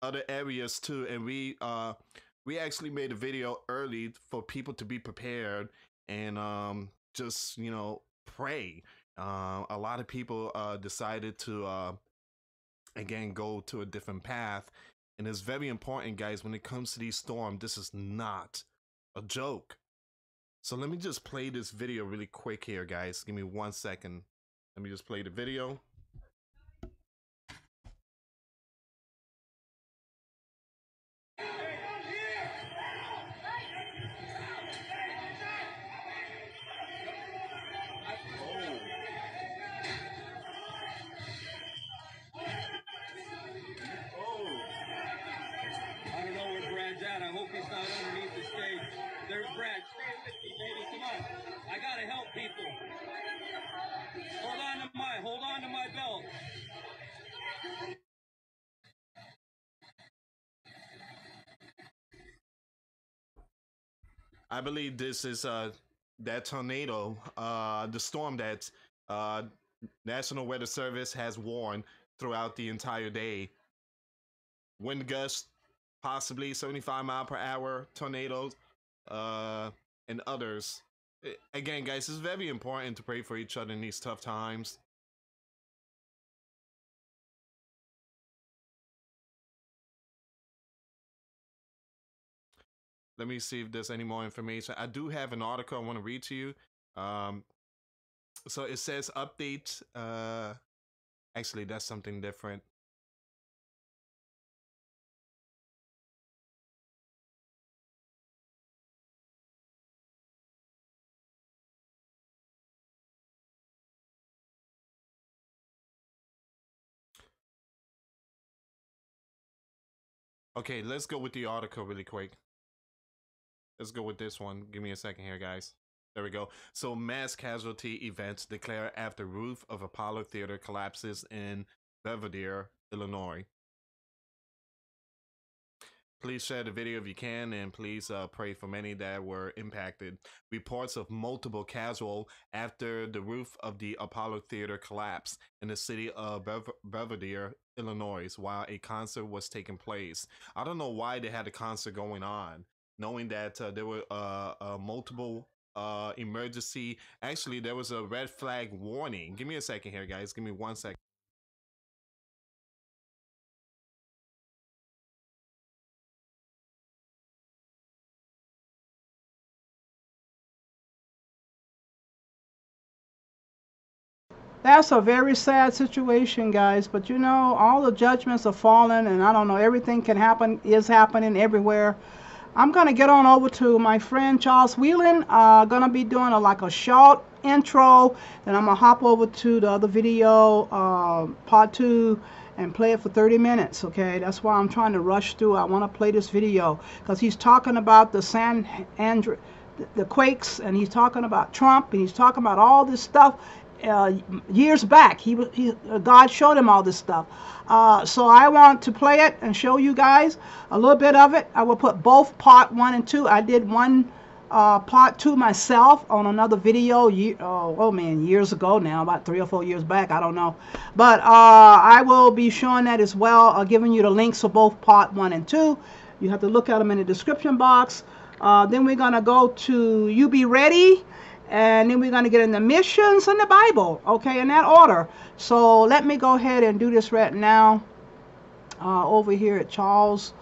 other areas too. And we uh, we actually made a video early for people to be prepared and um, just you know pray. Uh, a lot of people uh, decided to uh, again go to a different path, and it's very important, guys. When it comes to these storms, this is not a joke. So let me just play this video really quick here, guys. Give me one second. Let me just play the video. I believe this is uh that tornado, uh the storm that uh National Weather Service has warned throughout the entire day. Wind gusts, possibly 75 mile per hour tornadoes, uh, and others. Again, guys, it's very important to pray for each other in these tough times. Let me see if there's any more information. I do have an article I want to read to you. Um, so it says update. Uh, actually, that's something different. Okay, let's go with the article really quick. Let's go with this one. Give me a second here, guys. There we go. So, mass casualty events declare after roof of Apollo Theater collapses in Belvidere, Illinois. Please share the video if you can, and please uh, pray for many that were impacted. Reports of multiple casual after the roof of the Apollo Theater collapsed in the city of Bev- Belvidere, Illinois, while a concert was taking place. I don't know why they had a concert going on, knowing that uh, there were uh, uh, multiple uh, emergency. Actually, there was a red flag warning. Give me a second here, guys. Give me one second. That's a very sad situation, guys. But you know, all the judgments are falling, and I don't know, everything can happen, is happening everywhere. I'm gonna get on over to my friend Charles Wheeling. Uh, gonna be doing a like a short intro, then I'm gonna hop over to the other video, uh, part two, and play it for 30 minutes. Okay, that's why I'm trying to rush through. I want to play this video because he's talking about the San Andreas the quakes and he's talking about Trump and he's talking about all this stuff uh, years back. He, he uh, God showed him all this stuff. Uh, so I want to play it and show you guys a little bit of it. I will put both part one and two. I did one uh, part two myself on another video. Year, oh, oh man, years ago now, about three or four years back. I don't know, but uh, I will be showing that as well. Uh, giving you the links for both part one and two. You have to look at them in the description box. Uh, then we're gonna go to you be ready and then we're going to get in the missions and the Bible, okay, in that order. So let me go ahead and do this right now uh, over here at Charles.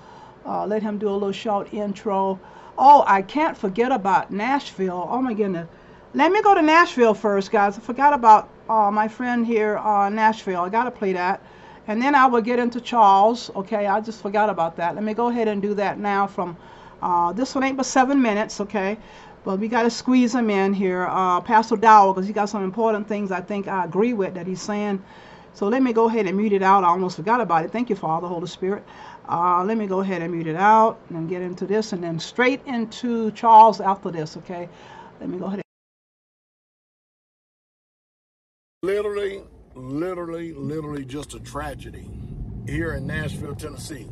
Uh, let him do a little short intro. Oh, I can't forget about Nashville. Oh my goodness. Let me go to Nashville first, guys. I forgot about uh, my friend here, uh, Nashville. I got to play that. And then I will get into Charles. Okay, I just forgot about that. Let me go ahead and do that now from, uh, this one ain't but seven minutes, okay? But we got to squeeze him in here, uh, Pastor Dowell, because he got some important things I think I agree with that he's saying. So let me go ahead and mute it out. I almost forgot about it. Thank you, Father, Holy Spirit. Uh, let me go ahead and mute it out and get into this and then straight into Charles after this, okay? Let me go ahead. Literally, literally, literally just a tragedy here in Nashville, Tennessee.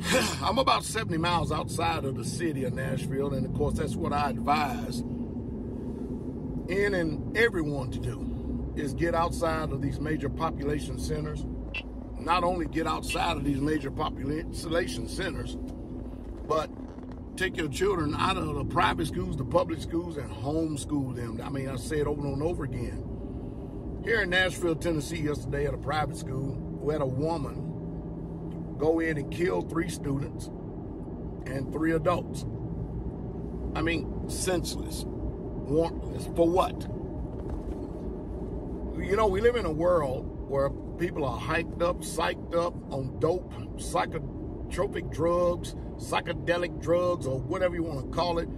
I'm about 70 miles outside of the city of Nashville, and of course, that's what I advise in and everyone to do is get outside of these major population centers. Not only get outside of these major population centers, but take your children out of the private schools, the public schools, and homeschool them. I mean, I say it over and over again. Here in Nashville, Tennessee, yesterday at a private school, we had a woman go in and kill three students and three adults. I mean, senseless, warrantless. For what? You know, we live in a world where people are hyped up, psyched up on dope, psychotropic drugs, psychedelic drugs, or whatever you want to call it,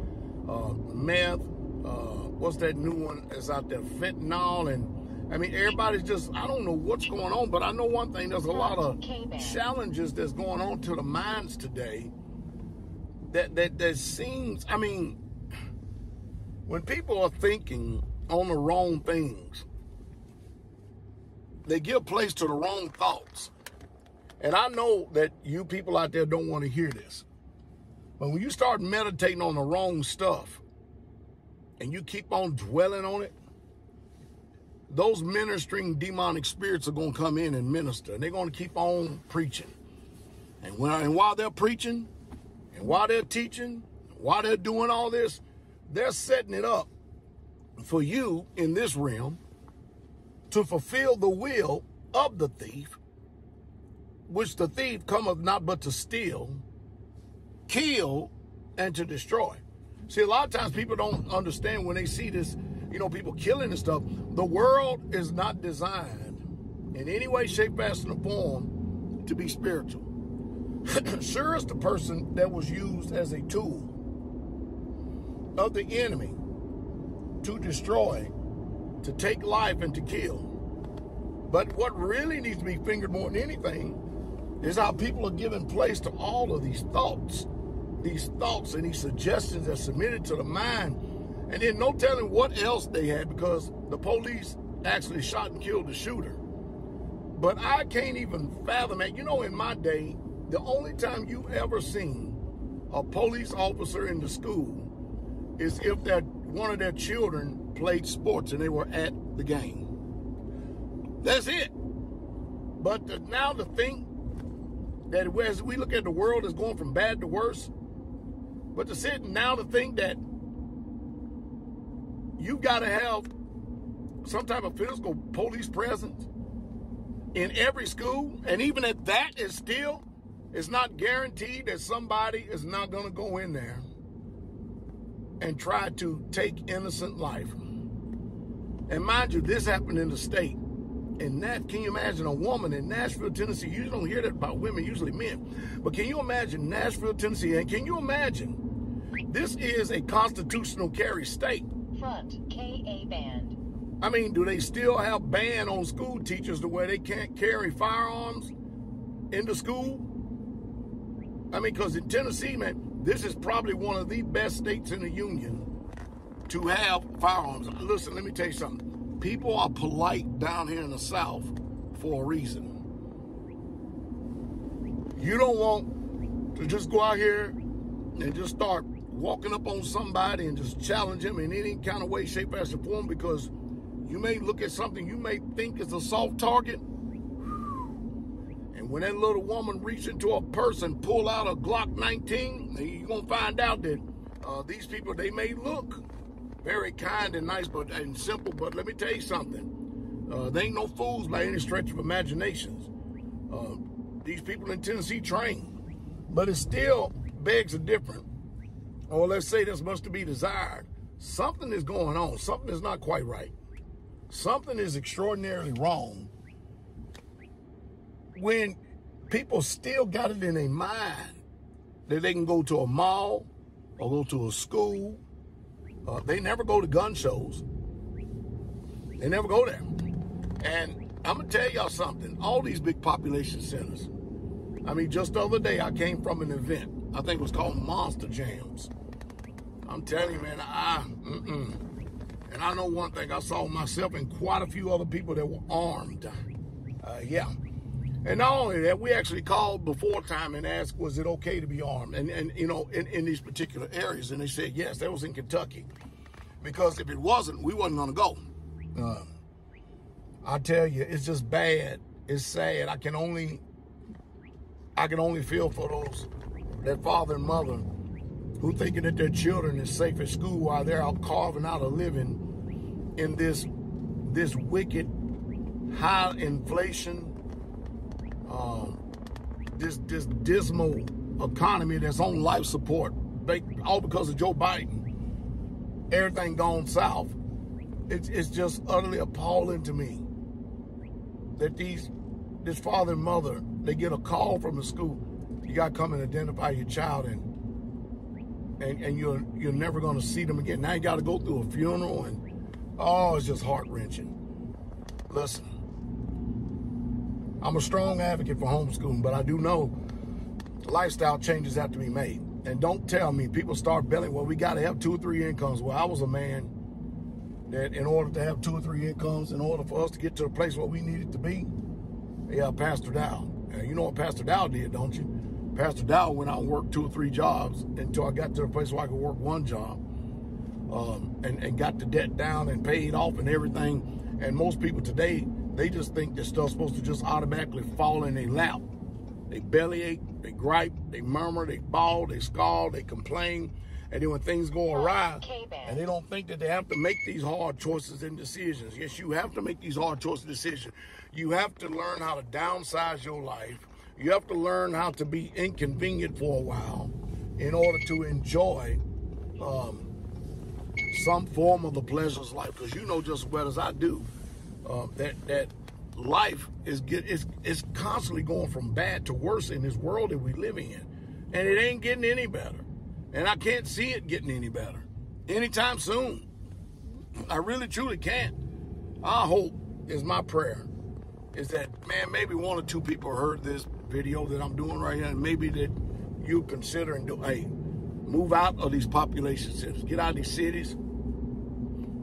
uh, meth. Uh, what's that new one that's out there? Fentanyl and I mean, everybody's just, I don't know what's going on, but I know one thing there's a lot of challenges that's going on to the minds today that, that, that seems, I mean, when people are thinking on the wrong things, they give place to the wrong thoughts. And I know that you people out there don't want to hear this. But when you start meditating on the wrong stuff and you keep on dwelling on it, those ministering demonic spirits are going to come in and minister. And they're going to keep on preaching. And, when, and while they're preaching, and while they're teaching, while they're doing all this, they're setting it up for you in this realm to fulfill the will of the thief, which the thief cometh not but to steal, kill, and to destroy. See, a lot of times people don't understand when they see this you know, people killing and stuff. The world is not designed in any way, shape, fashion, or form to be spiritual. sure is the person that was used as a tool of the enemy to destroy, to take life, and to kill. But what really needs to be fingered more than anything is how people are giving place to all of these thoughts, these thoughts and these suggestions that submitted to the mind and then no telling what else they had because the police actually shot and killed the shooter. But I can't even fathom it. You know, in my day, the only time you ever seen a police officer in the school is if that one of their children played sports and they were at the game. That's it. But the, now to think that as we look at the world is going from bad to worse, but to sit now to think that you got to have some type of physical police presence in every school, and even at that is still, it's not guaranteed that somebody is not going to go in there and try to take innocent life. And mind you, this happened in the state. And that, can you imagine a woman in Nashville, Tennessee? You don't hear that about women, usually men. But can you imagine Nashville, Tennessee? And can you imagine this is a constitutional carry state? Front KA. I mean, do they still have ban on school teachers to where they can't carry firearms into school? I mean, because in Tennessee, man, this is probably one of the best states in the union to have firearms. Listen, let me tell you something. People are polite down here in the South for a reason. You don't want to just go out here and just start walking up on somebody and just challenge them in any kind of way, shape, or form because you may look at something you may think is a soft target. And when that little woman reaches into a purse and pull out a Glock 19, you're going to find out that uh, these people, they may look very kind and nice but and simple, but let me tell you something. Uh, they ain't no fools by any stretch of imaginations. Uh, these people in Tennessee train. But it still begs a different, or let's say this to be desired. Something is going on. Something is not quite right. Something is extraordinarily wrong when people still got it in their mind that they can go to a mall or go to a school. Uh, they never go to gun shows. They never go there. And I'm going to tell y'all something. All these big population centers. I mean, just the other day, I came from an event. I think it was called Monster Jams. I'm telling you, man, I, mm-mm. And I know one thing, I saw myself and quite a few other people that were armed. Uh, yeah. And not only that, we actually called before time and asked, was it okay to be armed? And, and you know, in, in these particular areas. And they said, yes, that was in Kentucky. Because if it wasn't, we wasn't going to go. Uh, I tell you, it's just bad. It's sad. I can only, I can only feel for those, that father and mother who thinking that their children is safe at school while they're out carving out a living in this, this wicked, high inflation, uh, this this dismal economy that's on life support, all because of Joe Biden. Everything gone south. It's it's just utterly appalling to me that these this father and mother they get a call from the school. You got to come and identify your child and and, and you're you're never going to see them again. Now you got to go through a funeral and oh, it's just heart wrenching. Listen, I'm a strong advocate for homeschooling, but I do know lifestyle changes have to be made. And don't tell me people start belling, well, we got to have two or three incomes. Well, I was a man that in order to have two or three incomes, in order for us to get to the place where we needed to be, yeah, Pastor Dow. And you know what Pastor Dow did, don't you? Pastor Dow went out and worked two or three jobs until I got to a place where I could work one job um, and, and got the debt down and paid off and everything. And most people today, they just think that stuff's supposed to just automatically fall in their lap. They bellyache, they gripe, they murmur, they bawl, they scowl, they complain. And then when things go awry, and they don't think that they have to make these hard choices and decisions. Yes, you have to make these hard choices and decisions. You have to learn how to downsize your life. You have to learn how to be inconvenient for a while in order to enjoy um, some form of the pleasures of life. Because you know just as well as I do uh, that that life is get is is constantly going from bad to worse in this world that we live in, and it ain't getting any better. And I can't see it getting any better anytime soon. I really truly can't. I hope is my prayer is that man maybe one or two people heard this video that I'm doing right here, and maybe that you consider and do hey move out of these population centers, get out of these cities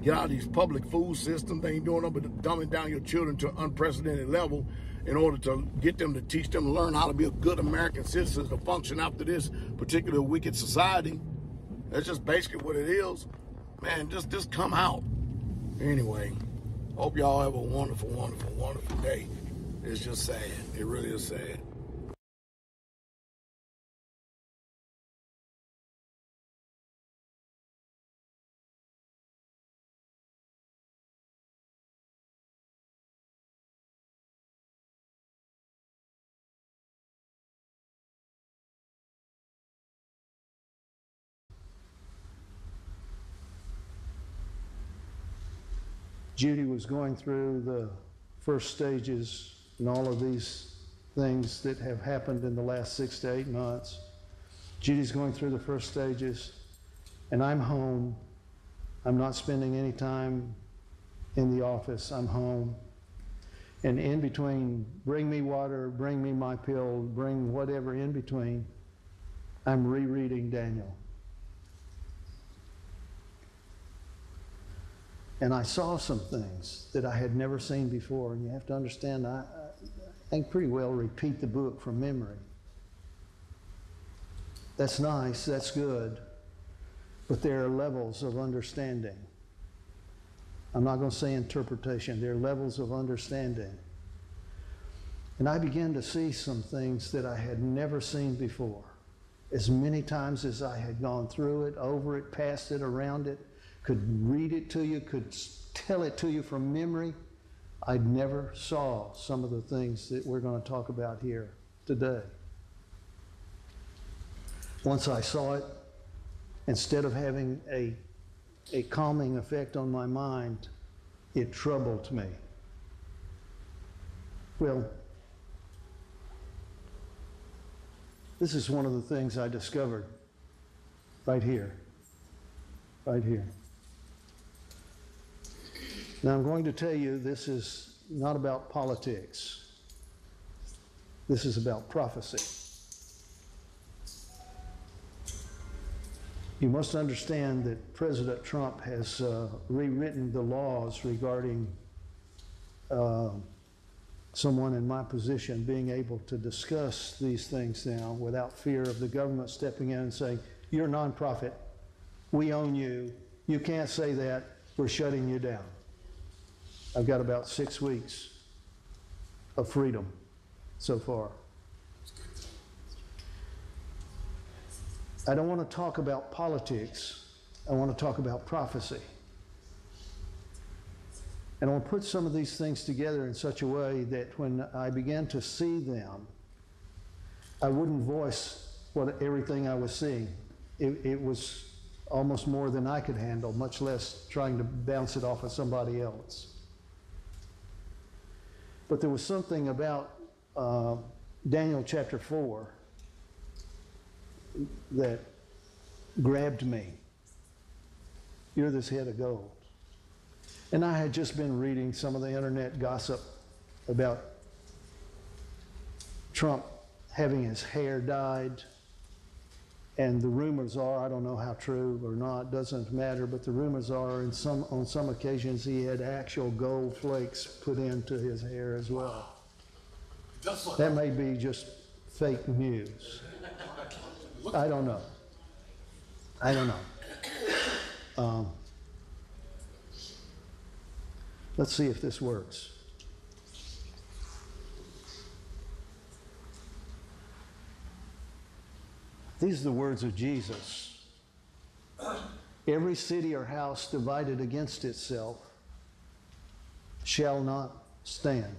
get out of these public food systems. They ain't doing nothing but dumbing down your children to an unprecedented level. in order to get them to teach them to learn how to be a good American citizen to function after this particular wicked society. That's just basically what it is. Man, just just come out. Anyway, hope y'all have a wonderful, wonderful, wonderful day. It's just sad. It really is sad. Judy was going through the first stages and all of these things that have happened in the last six to eight months. Judy's going through the first stages, and I'm home. I'm not spending any time in the office. I'm home. And in between, bring me water, bring me my pill, bring whatever in between, I'm rereading Daniel. And I saw some things that I had never seen before. And you have to understand, I, I can pretty well repeat the book from memory. That's nice, that's good. But there are levels of understanding. I'm not going to say interpretation, there are levels of understanding. And I began to see some things that I had never seen before. As many times as I had gone through it, over it, past it, around it, could read it to you, could tell it to you from memory. I never saw some of the things that we're going to talk about here today. Once I saw it, instead of having a, a calming effect on my mind, it troubled me. Well, this is one of the things I discovered right here. Right here. Now, I'm going to tell you this is not about politics. This is about prophecy. You must understand that President Trump has uh, rewritten the laws regarding uh, someone in my position being able to discuss these things now without fear of the government stepping in and saying, You're a nonprofit. We own you. You can't say that. We're shutting you down. I've got about six weeks of freedom so far. I don't want to talk about politics. I want to talk about prophecy. And I want to put some of these things together in such a way that when I began to see them, I wouldn't voice what everything I was seeing. It, it was almost more than I could handle, much less trying to bounce it off of somebody else. But there was something about uh, Daniel chapter 4 that grabbed me. You're this head of gold. And I had just been reading some of the internet gossip about Trump having his hair dyed. And the rumors are, I don't know how true or not, doesn't matter, but the rumors are in some, on some occasions he had actual gold flakes put into his hair as well. That may be just fake news. I don't know. I don't know. Um, let's see if this works. These are the words of Jesus. Every city or house divided against itself shall not stand.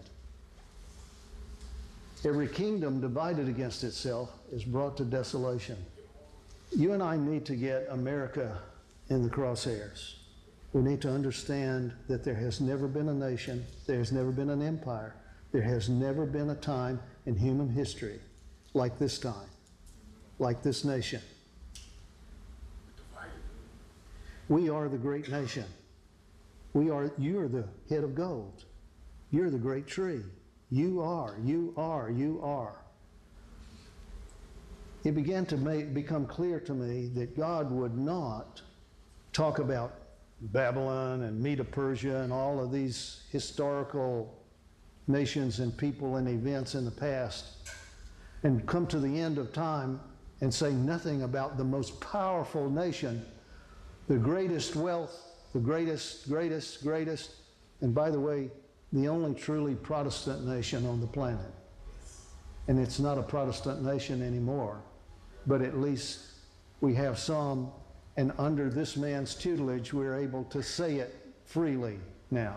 Every kingdom divided against itself is brought to desolation. You and I need to get America in the crosshairs. We need to understand that there has never been a nation, there has never been an empire, there has never been a time in human history like this time like this nation. We are the great nation. We are, you are the head of gold. You're the great tree. You are, you are, you are. It began to make, become clear to me that God would not talk about Babylon and Medo Persia and all of these historical nations and people and events in the past and come to the end of time and say nothing about the most powerful nation, the greatest wealth, the greatest, greatest, greatest, and by the way, the only truly Protestant nation on the planet. And it's not a Protestant nation anymore, but at least we have some, and under this man's tutelage, we're able to say it freely now.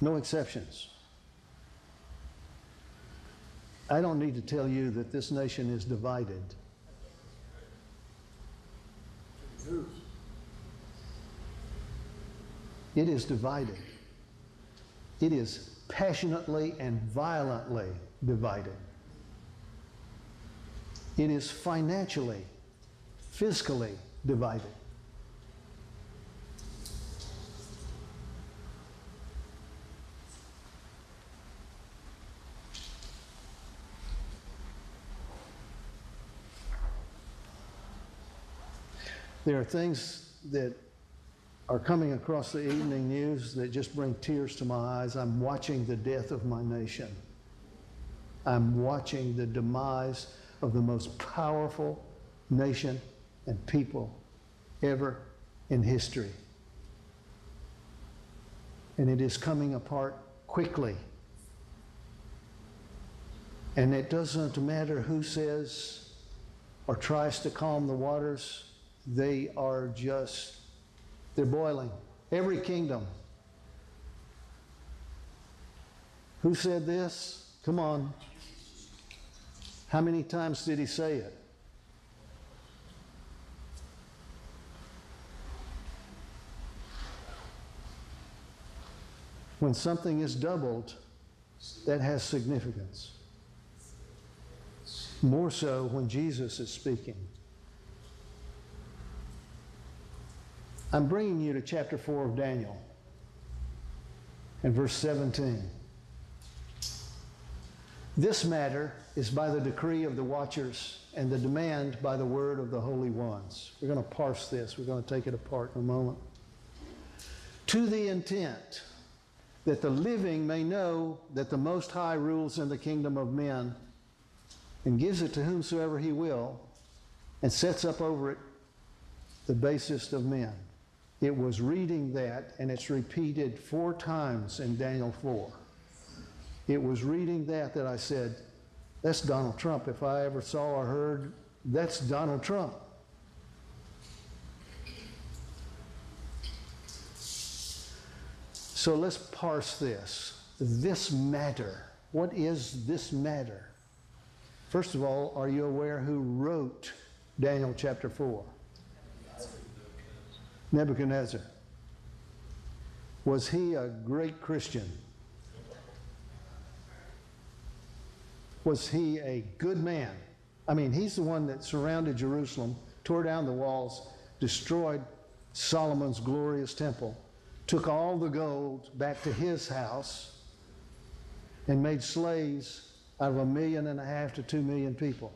No exceptions. I don't need to tell you that this nation is divided. It is divided. It is passionately and violently divided. It is financially, fiscally divided. There are things that are coming across the evening news that just bring tears to my eyes. I'm watching the death of my nation. I'm watching the demise of the most powerful nation and people ever in history. And it is coming apart quickly. And it doesn't matter who says or tries to calm the waters they are just, they're boiling. Every kingdom. Who said this? Come on. How many times did he say it? When something is doubled, that has significance. More so when Jesus is speaking. I'm bringing you to chapter 4 of Daniel and verse 17. This matter is by the decree of the watchers and the demand by the word of the holy ones. We're going to parse this. We're going to take it apart in a moment. To the intent that the living may know that the Most High rules in the kingdom of men and gives it to whomsoever he will and sets up over it the basest of men. It was reading that, and it's repeated four times in Daniel 4. It was reading that that I said, that's Donald Trump. If I ever saw or heard, that's Donald Trump. So let's parse this. This matter. What is this matter? First of all, are you aware who wrote Daniel chapter 4? Nebuchadnezzar. Was he a great Christian? Was he a good man? I mean, he's the one that surrounded Jerusalem, tore down the walls, destroyed Solomon's glorious temple, took all the gold back to his house, and made slaves out of a million and a half to two million people.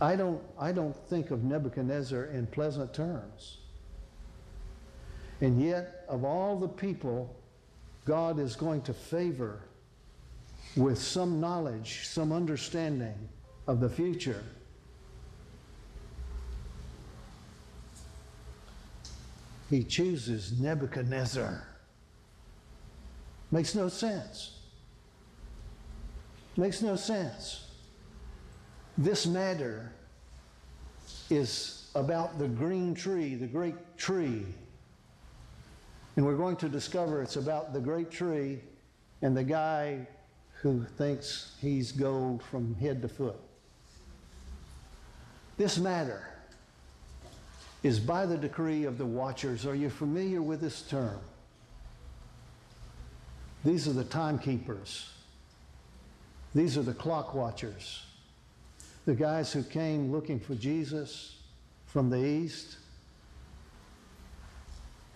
I don't, I don't think of Nebuchadnezzar in pleasant terms. And yet, of all the people God is going to favor with some knowledge, some understanding of the future, he chooses Nebuchadnezzar. Makes no sense. Makes no sense. This matter is about the green tree, the great tree. And we're going to discover it's about the great tree and the guy who thinks he's gold from head to foot. This matter is by the decree of the watchers. Are you familiar with this term? These are the timekeepers. These are the clock watchers the guys who came looking for Jesus from the east,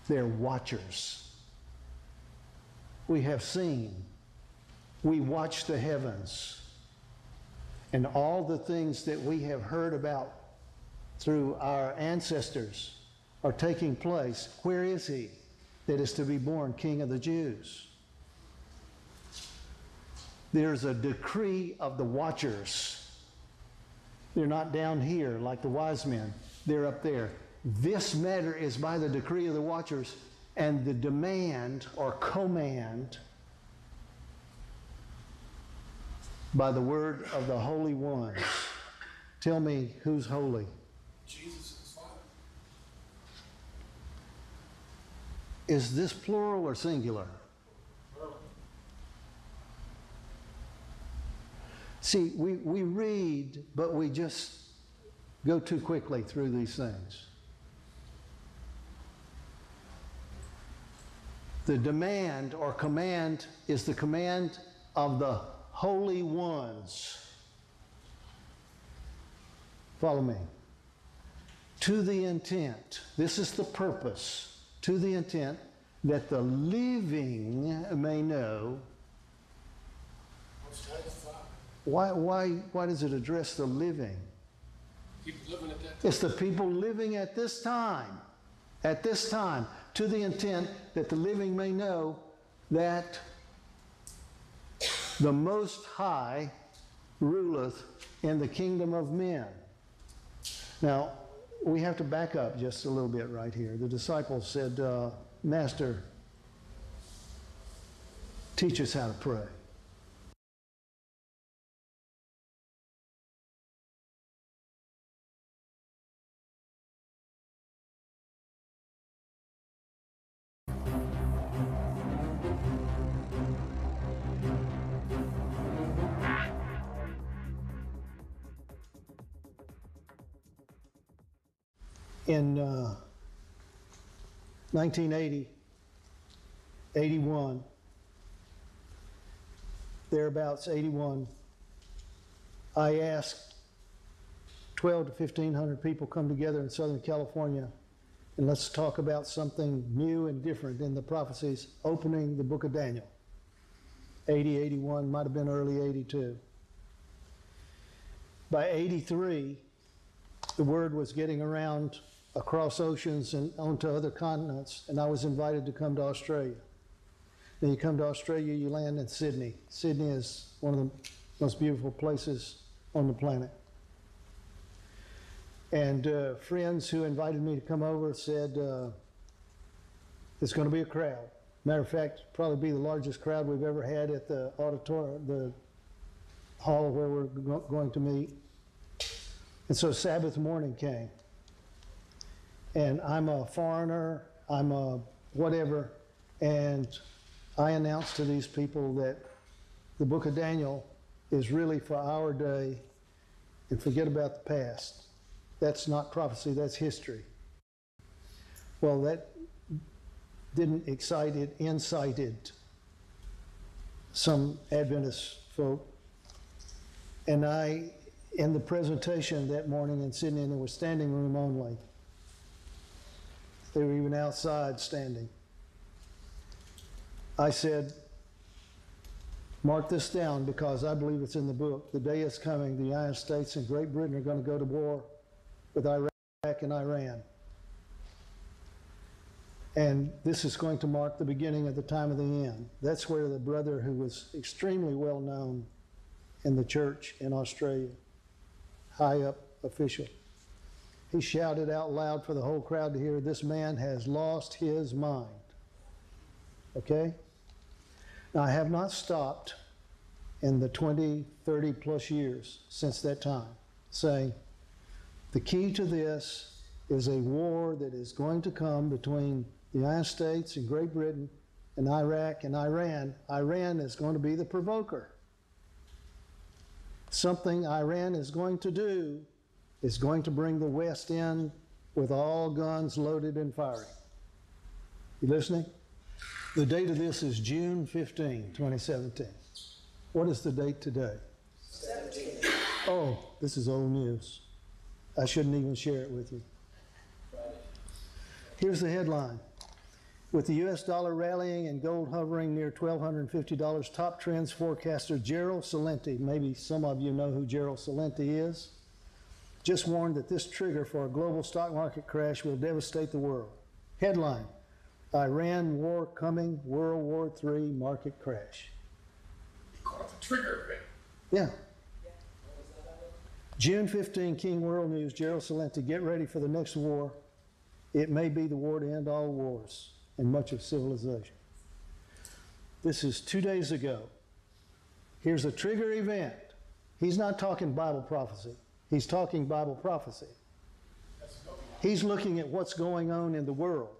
they're watchers. We have seen we watch the heavens and all the things that we have heard about through our ancestors are taking place. Where is he that is to be born King of the Jews? There's a decree of the watchers. They're not down here like the wise men, they're up there. This matter is by the decree of the watchers, and the demand or command by the word of the holy One. Tell me who's holy. Jesus is Father. Is this plural or singular? See, we, we read, but we just go too quickly through these things. The demand or command is the command of the holy ones. Follow me. To the intent, this is the purpose, to the intent that the living may know. Why, why, why does it address the living? Living It's the people living at this time, at this time, to the intent that the living may know that the Most High ruleth in the kingdom of men. Now, we have to back up just a little bit right here. The disciples said, uh, Master, teach us how to pray. In uh, 1980, 81, thereabouts 81, I asked 12 to 1500 people come together in Southern California and let's talk about something new and different in the prophecies opening the book of Daniel. 80, 81, might have been early 82. By 83, the word was getting around across oceans and onto other continents, and I was invited to come to Australia. Then you come to Australia, you land in Sydney. Sydney is one of the most beautiful places on the planet. And uh, friends who invited me to come over said, uh, It's going to be a crowd. Matter of fact, probably be the largest crowd we've ever had at the auditorium, the hall where we're go- going to meet. And so Sabbath morning came. And I'm a foreigner, I'm a whatever, and I announced to these people that the book of Daniel is really for our day and forget about the past. That's not prophecy, that's history. Well, that didn't excite it, incited some Adventist folk. And I, in the presentation that morning in Sydney, and there was standing room only. They were even outside standing. I said, Mark this down because I believe it's in the book. The day is coming, the United States and Great Britain are going to go to war with Iraq and Iran. And this is going to mark the beginning of the time of the end. That's where the brother who was extremely well known in the church in Australia, high up official, he shouted out loud for the whole crowd to hear, This man has lost his mind. Okay? Now, I have not stopped in the 20, 30 plus years since that time saying, the key to this is a war that is going to come between the United States and Great Britain and Iraq and Iran. Iran is going to be the provoker. Something Iran is going to do is going to bring the West in with all guns loaded and firing. You listening? The date of this is June 15, 2017. What is the date today? 17. Oh, this is old news. I shouldn't even share it with you. Here's the headline With the US dollar rallying and gold hovering near $1,250, top trends forecaster Gerald Celente, maybe some of you know who Gerald Celente is, just warned that this trigger for a global stock market crash will devastate the world. Headline Iran war coming, World War III market crash. Caught the trigger event. Yeah. June 15, King World News, Gerald Celente, get ready for the next war. It may be the war to end all wars and much of civilization. This is two days ago. Here's a trigger event. He's not talking Bible prophecy, he's talking Bible prophecy. He's looking at what's going on in the world.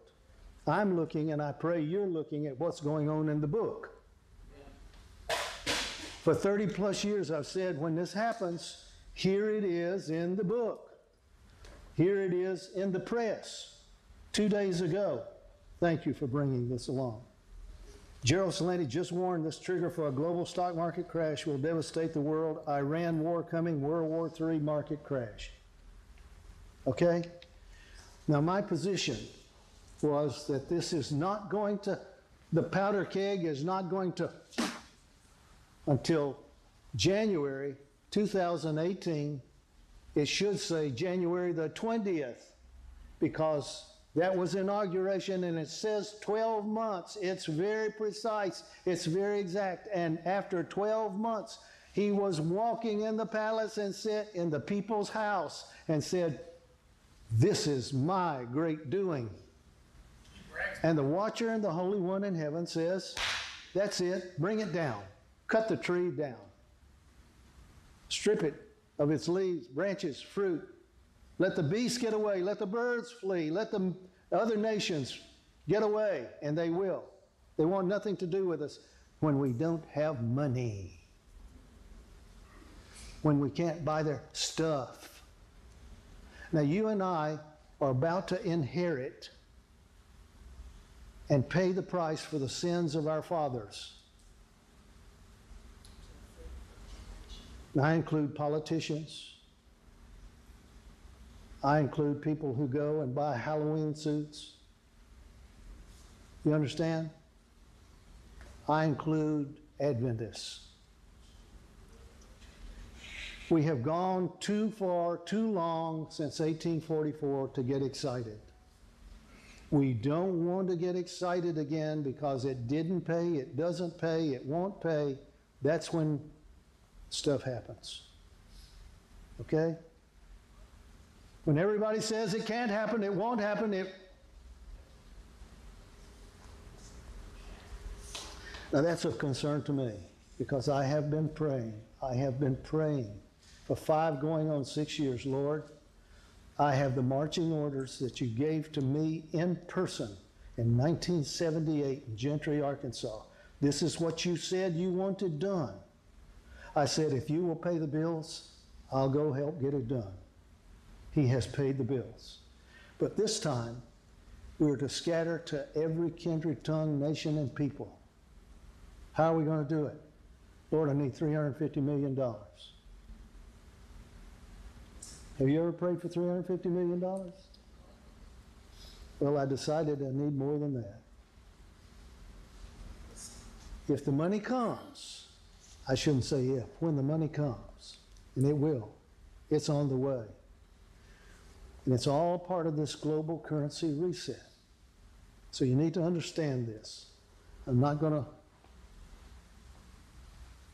I'm looking, and I pray you're looking at what's going on in the book. For 30 plus years, I've said when this happens, here it is in the book. Here it is in the press. Two days ago. Thank you for bringing this along. Gerald Celente just warned this trigger for a global stock market crash will devastate the world. Iran war coming, World War III market crash. Okay? Now, my position was that this is not going to, the powder keg is not going to, until January 2018. It should say January the 20th because that was inauguration and it says 12 months. It's very precise, it's very exact. And after 12 months, he was walking in the palace and said, in the people's house, and said, This is my great doing. And the watcher and the Holy One in heaven says, That's it, bring it down. Cut the tree down. Strip it of its leaves, branches, fruit. Let the beasts get away. Let the birds flee. Let the other nations get away, and they will. They want nothing to do with us when we don't have money, when we can't buy their stuff. Now, you and I are about to inherit and pay the price for the sins of our fathers. I include politicians. I include people who go and buy Halloween suits. You understand? I include Adventists. We have gone too far, too long since 1844 to get excited. We don't want to get excited again because it didn't pay, it doesn't pay, it won't pay. That's when stuff happens. Okay? When everybody says it can't happen, it won't happen, it Now that's of concern to me because I have been praying. I have been praying for five going on six years, Lord. I have the marching orders that you gave to me in person in 1978 in Gentry, Arkansas. This is what you said you wanted done. I said, if you will pay the bills, I'll go help get it done. He has paid the bills. But this time, we're to scatter to every kindred, tongue, nation, and people. How are we going to do it? Lord, I need $350 million. Have you ever prayed for $350 million? Well, I decided I need more than that. If the money comes, I shouldn't say if, when the money comes, and it will, it's on the way. And it's all part of this global currency reset. So you need to understand this. I'm not going to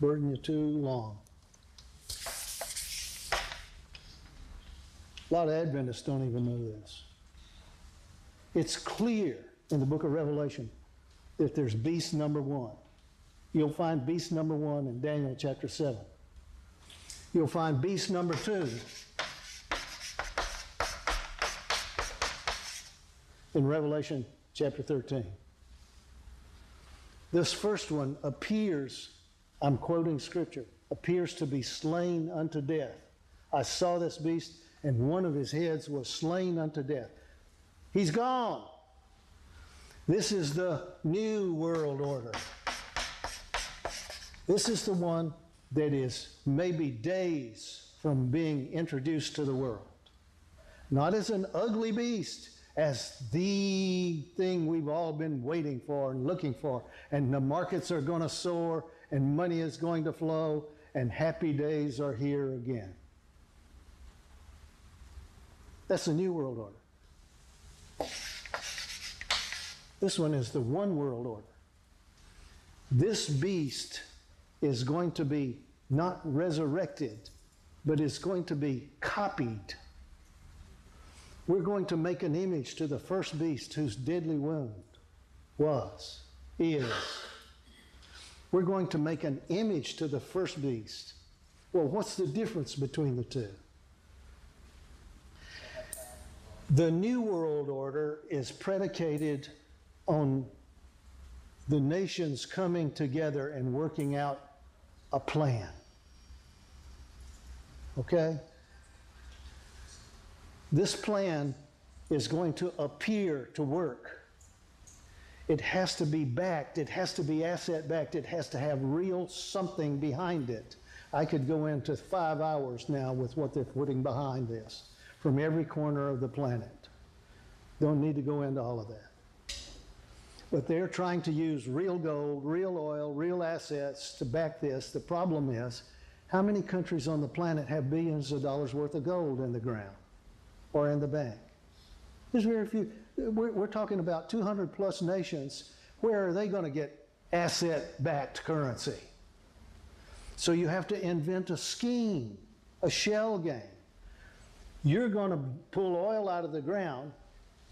burden you too long. A lot of Adventists don't even know this. It's clear in the book of Revelation that there's beast number one. You'll find beast number one in Daniel chapter 7. You'll find beast number two in Revelation chapter 13. This first one appears, I'm quoting scripture, appears to be slain unto death. I saw this beast, and one of his heads was slain unto death. He's gone. This is the new world order. This is the one that is maybe days from being introduced to the world. Not as an ugly beast, as the thing we've all been waiting for and looking for. And the markets are going to soar, and money is going to flow, and happy days are here again. That's the New World Order. This one is the One World Order. This beast is going to be not resurrected, but is going to be copied. We're going to make an image to the first beast whose deadly wound was, is. We're going to make an image to the first beast. Well, what's the difference between the two? The New World Order is predicated on the nations coming together and working out a plan. Okay? This plan is going to appear to work. It has to be backed, it has to be asset backed, it has to have real something behind it. I could go into five hours now with what they're putting behind this from every corner of the planet. Don't need to go into all of that. But they're trying to use real gold, real oil, real assets to back this. The problem is, how many countries on the planet have billions of dollars worth of gold in the ground or in the bank? There's very few. We're, we're talking about 200 plus nations. Where are they going to get asset backed currency? So you have to invent a scheme, a shell game. You're going to pull oil out of the ground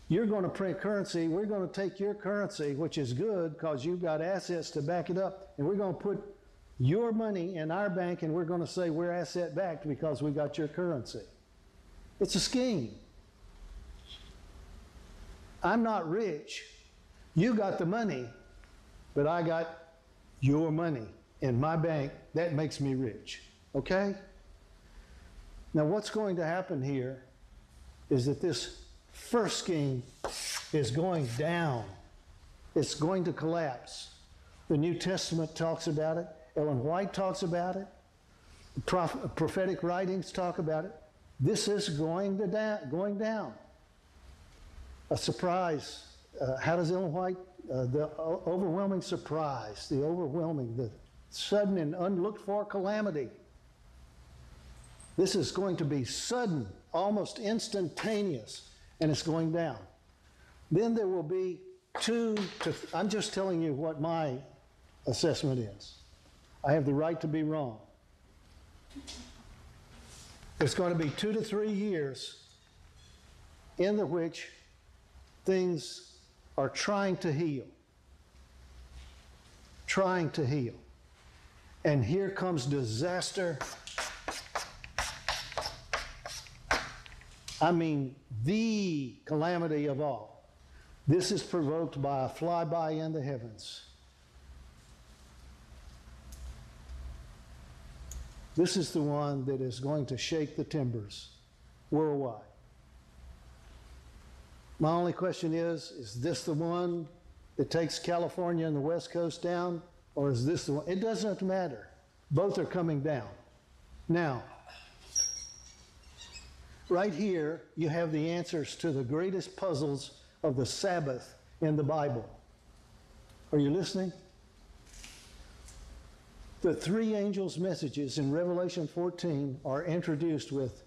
you're going to print currency. We're going to take your currency, which is good because you've got assets to back it up, and we're going to put your money in our bank, and we're going to say we're asset backed because we got your currency. It's a scheme. I'm not rich. You got the money, but I got your money in my bank. That makes me rich. Okay? Now, what's going to happen here is that this first scheme is going down. It's going to collapse. The New Testament talks about it. Ellen White talks about it. Proph- prophetic writings talk about it. This is going to da- going down. A surprise. Uh, how does Ellen White? Uh, the o- overwhelming surprise, the overwhelming, the sudden and unlooked for calamity. This is going to be sudden, almost instantaneous and it's going down. Then there will be two to, I'm just telling you what my assessment is. I have the right to be wrong. It's going to be two to three years in the which things are trying to heal. Trying to heal. And here comes disaster I mean, the calamity of all. This is provoked by a flyby in the heavens. This is the one that is going to shake the timbers worldwide. My only question is is this the one that takes California and the West Coast down, or is this the one? It doesn't matter. Both are coming down. Now, Right here, you have the answers to the greatest puzzles of the Sabbath in the Bible. Are you listening? The three angels' messages in Revelation 14 are introduced with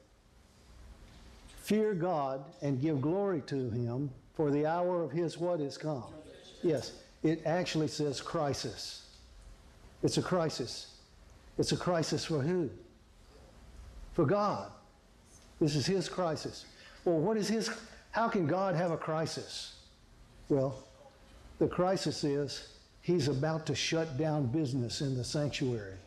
Fear God and give glory to Him, for the hour of His what is come. Yes, it actually says crisis. It's a crisis. It's a crisis for who? For God. This is his crisis. Well, what is his? How can God have a crisis? Well, the crisis is he's about to shut down business in the sanctuary.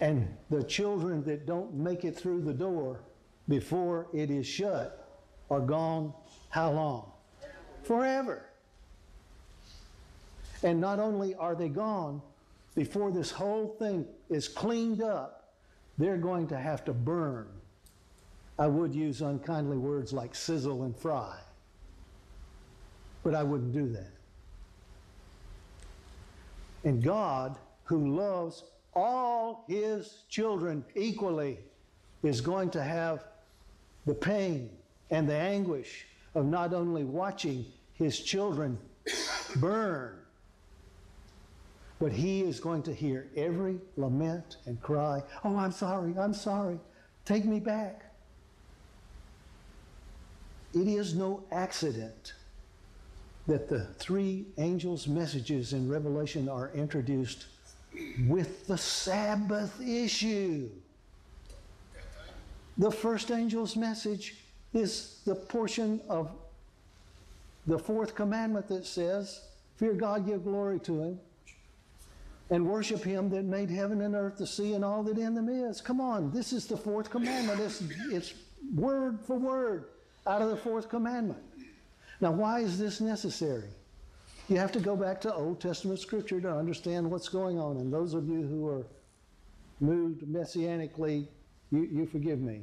And the children that don't make it through the door before it is shut are gone how long? Forever. And not only are they gone, before this whole thing is cleaned up, they're going to have to burn. I would use unkindly words like sizzle and fry, but I wouldn't do that. And God, who loves all his children equally, is going to have the pain and the anguish of not only watching his children burn, but he is going to hear every lament and cry, Oh, I'm sorry, I'm sorry, take me back. It is no accident that the three angels' messages in Revelation are introduced with the Sabbath issue. The first angel's message is the portion of the fourth commandment that says, Fear God, give glory to Him, and worship Him that made heaven and earth, the sea, and all that in them is. Come on, this is the fourth commandment. It's, it's word for word out of the fourth commandment. Now, why is this necessary? You have to go back to Old Testament scripture to understand what's going on. And those of you who are moved messianically, you, you forgive me.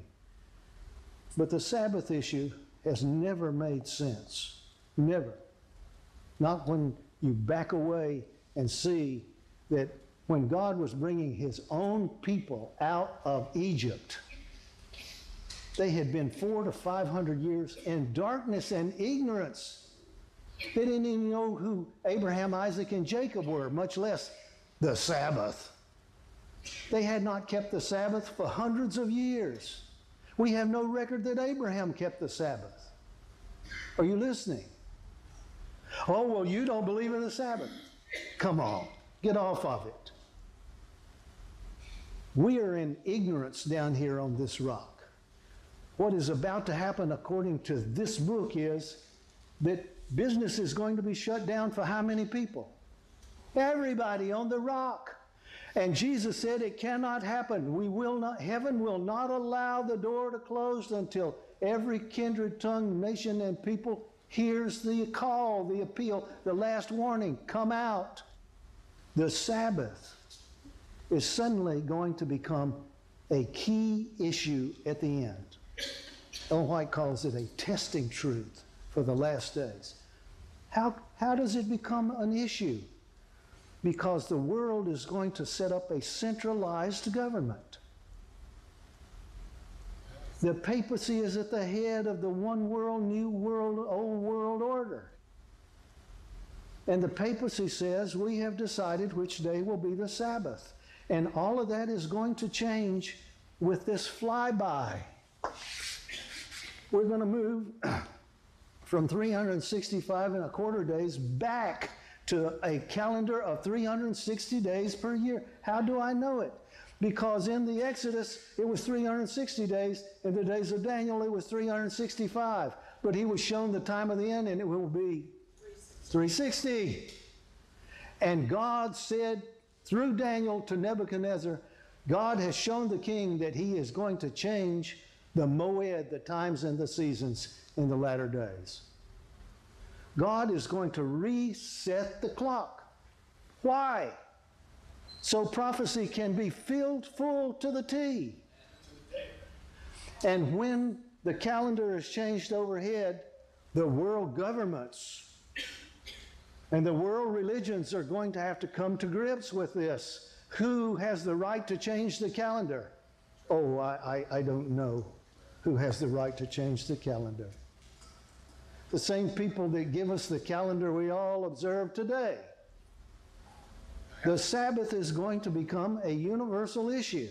But the Sabbath issue has never made sense. Never. Not when you back away and see that when God was bringing his own people out of Egypt, they had been four to five hundred years in darkness and ignorance. They didn't even know who Abraham, Isaac, and Jacob were, much less the Sabbath. They had not kept the Sabbath for hundreds of years. We have no record that Abraham kept the Sabbath. Are you listening? Oh, well, you don't believe in the Sabbath. Come on, get off of it. We are in ignorance down here on this rock. What is about to happen, according to this book, is that business is going to be shut down for how many people? Everybody on the rock. And Jesus said it cannot happen. We will not, heaven will not allow the door to close until every kindred tongue, nation, and people hears the call, the appeal, the last warning come out. The Sabbath is suddenly going to become a key issue at the end. Ellen White calls it a testing truth for the last days. How, how does it become an issue? Because the world is going to set up a centralized government. The papacy is at the head of the one world, new world, old world order. And the papacy says we have decided which day will be the Sabbath. And all of that is going to change with this flyby. We're going to move from 365 and a quarter days back to a calendar of 360 days per year. How do I know it? Because in the Exodus, it was 360 days. In the days of Daniel, it was 365. But he was shown the time of the end, and it will be 360. And God said through Daniel to Nebuchadnezzar, God has shown the king that he is going to change the moed, the times and the seasons in the latter days. God is going to reset the clock. Why? So prophecy can be filled full to the T. And when the calendar is changed overhead, the world governments and the world religions are going to have to come to grips with this. Who has the right to change the calendar? Oh, I, I, I don't know who has the right to change the calendar. The same people that give us the calendar we all observe today. The Sabbath is going to become a universal issue.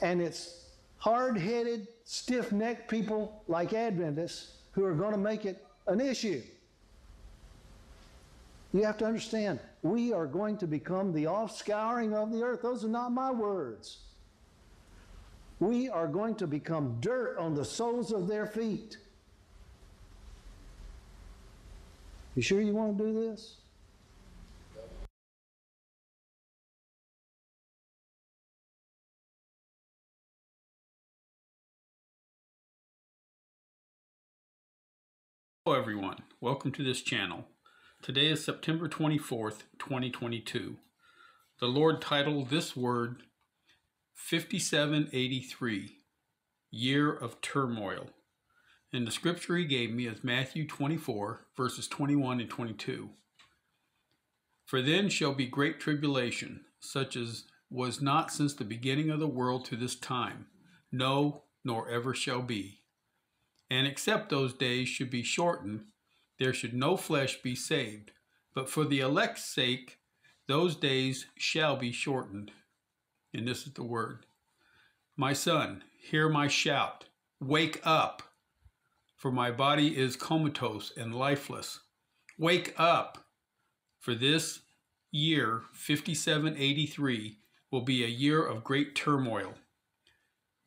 And it's hard headed, stiff necked people like Adventists who are going to make it an issue. You have to understand, we are going to become the offscouring of the earth. Those are not my words. We are going to become dirt on the soles of their feet. You sure you want to do this? Hello everyone, welcome to this channel. Today is September 24th, 2022. The Lord titled this word 5783, Year of Turmoil. And the scripture he gave me is Matthew 24, verses 21 and 22. For then shall be great tribulation, such as was not since the beginning of the world to this time, no, nor ever shall be And except those days should be shortened, there should no flesh be saved. But for the elect's sake, those days shall be shortened. And this is the word. My son, hear my shout. Wake up, for my body is comatose and lifeless. Wake up, for this year, 5783, will be a year of great turmoil.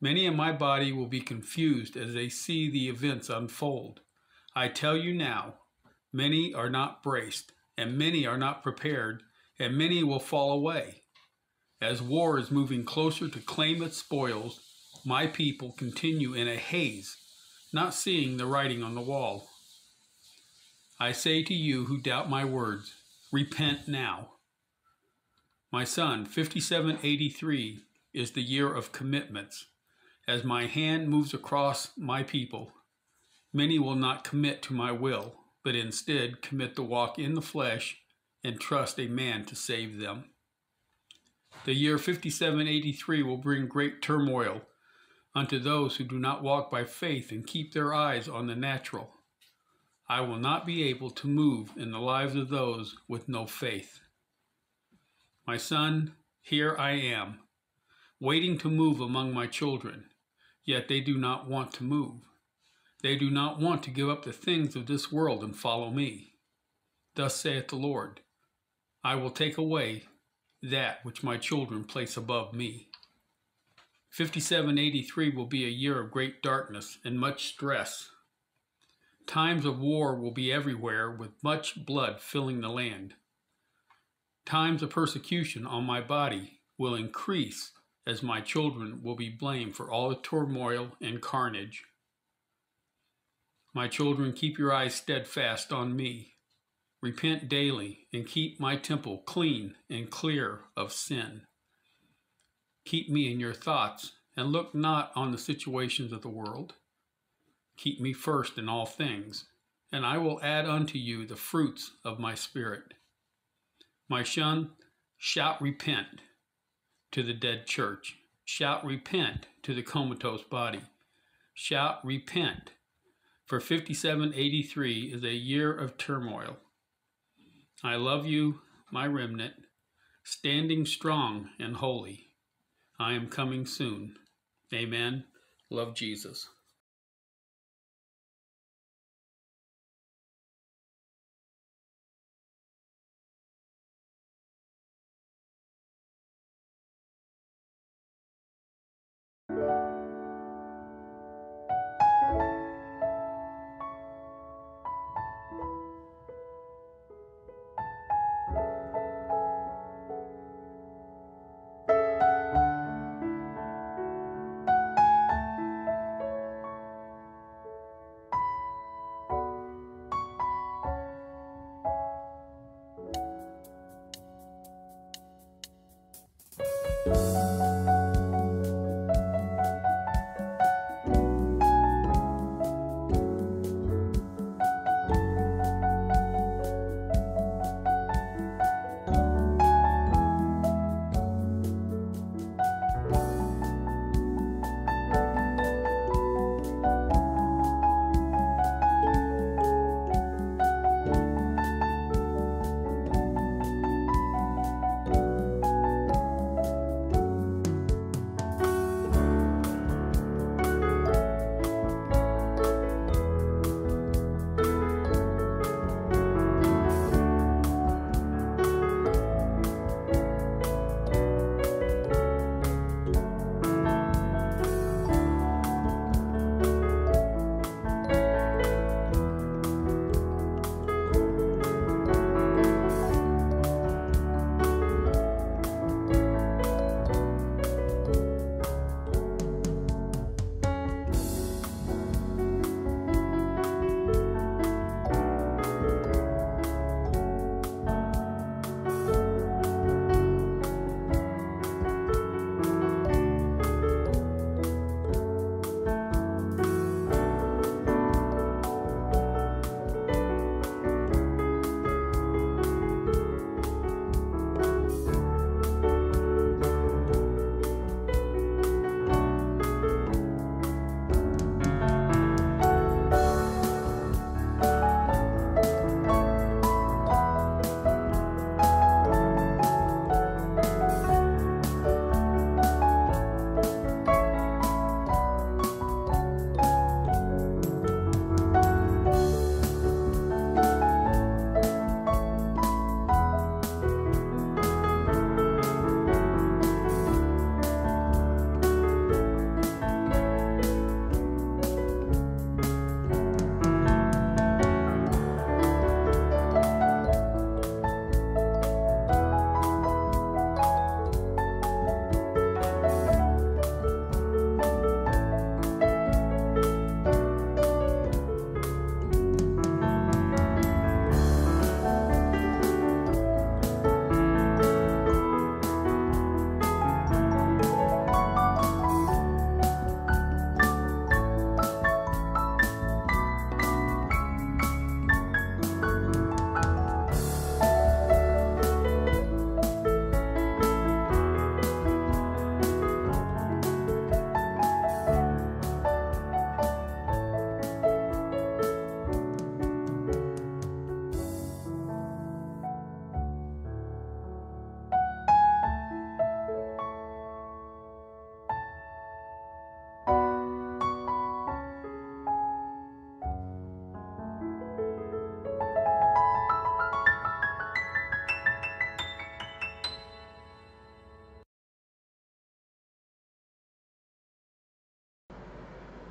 Many in my body will be confused as they see the events unfold. I tell you now, many are not braced, and many are not prepared, and many will fall away. As war is moving closer to claim its spoils, my people continue in a haze, not seeing the writing on the wall. I say to you who doubt my words, repent now. My son, 5783 is the year of commitments. As my hand moves across my people, many will not commit to my will, but instead commit to walk in the flesh and trust a man to save them. The year 5783 will bring great turmoil unto those who do not walk by faith and keep their eyes on the natural. I will not be able to move in the lives of those with no faith. My son, here I am, waiting to move among my children, yet they do not want to move. They do not want to give up the things of this world and follow me. Thus saith the Lord I will take away that which my children place above me. 5783 will be a year of great darkness and much stress. Times of war will be everywhere with much blood filling the land. Times of persecution on my body will increase as my children will be blamed for all the turmoil and carnage. My children, keep your eyes steadfast on me repent daily, and keep my temple clean and clear of sin. Keep me in your thoughts, and look not on the situations of the world. Keep me first in all things, and I will add unto you the fruits of my spirit. My son, shout repent to the dead church. Shout repent to the comatose body. Shout repent, for 5783 is a year of turmoil I love you, my remnant, standing strong and holy. I am coming soon. Amen. Love Jesus.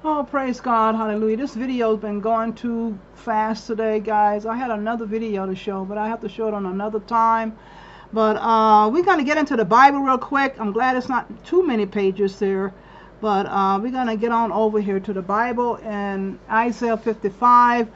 Oh, praise God. Hallelujah. This video's been going too fast today, guys. I had another video to show, but I have to show it on another time. But uh, we're going to get into the Bible real quick. I'm glad it's not too many pages there. But uh, we're going to get on over here to the Bible in Isaiah 55.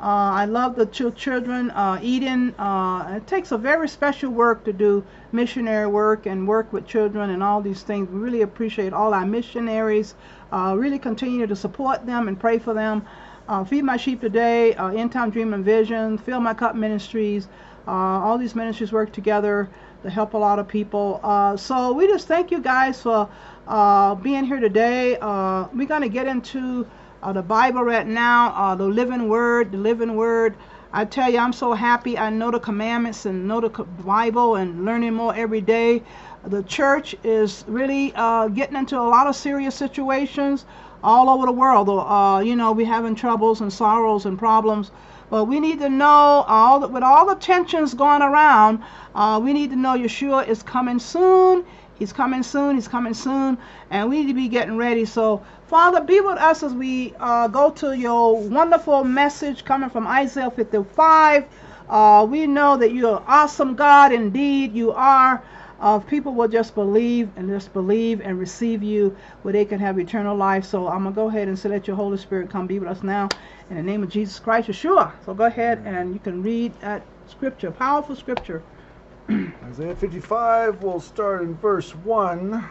Uh, I love the children uh, Eden. Uh, it takes a very special work to do missionary work and work with children and all these things. We really appreciate all our missionaries. Uh, really continue to support them and pray for them. Uh, Feed My Sheep Today, uh, End Time Dream and Vision, Fill My Cup Ministries. all these ministries work together to help a lot of people. so we just thank you guys for being here today. we're going to get into uh, the Bible right now, uh, the living word, the living word. I tell you, I'm so happy. I know the commandments and know the Bible and learning more every day. The church is really uh, getting into a lot of serious situations all over the world. Uh, you know, we're having troubles and sorrows and problems. But we need to know all with all the tensions going around, uh, we need to know Yeshua is coming soon. He's coming soon. He's coming soon, and we need to be getting ready. So Father, be with us as we uh, go to your wonderful message coming from Isaiah 55. Uh, we know that you're awesome God. Indeed, you are. Uh, people will just believe and just believe and receive you where they can have eternal life. So I'm going to go ahead and say, let your Holy Spirit come be with us now in the name of Jesus Christ, Yeshua. So go ahead and you can read that scripture, powerful scripture. Isaiah 55, we'll start in verse 1.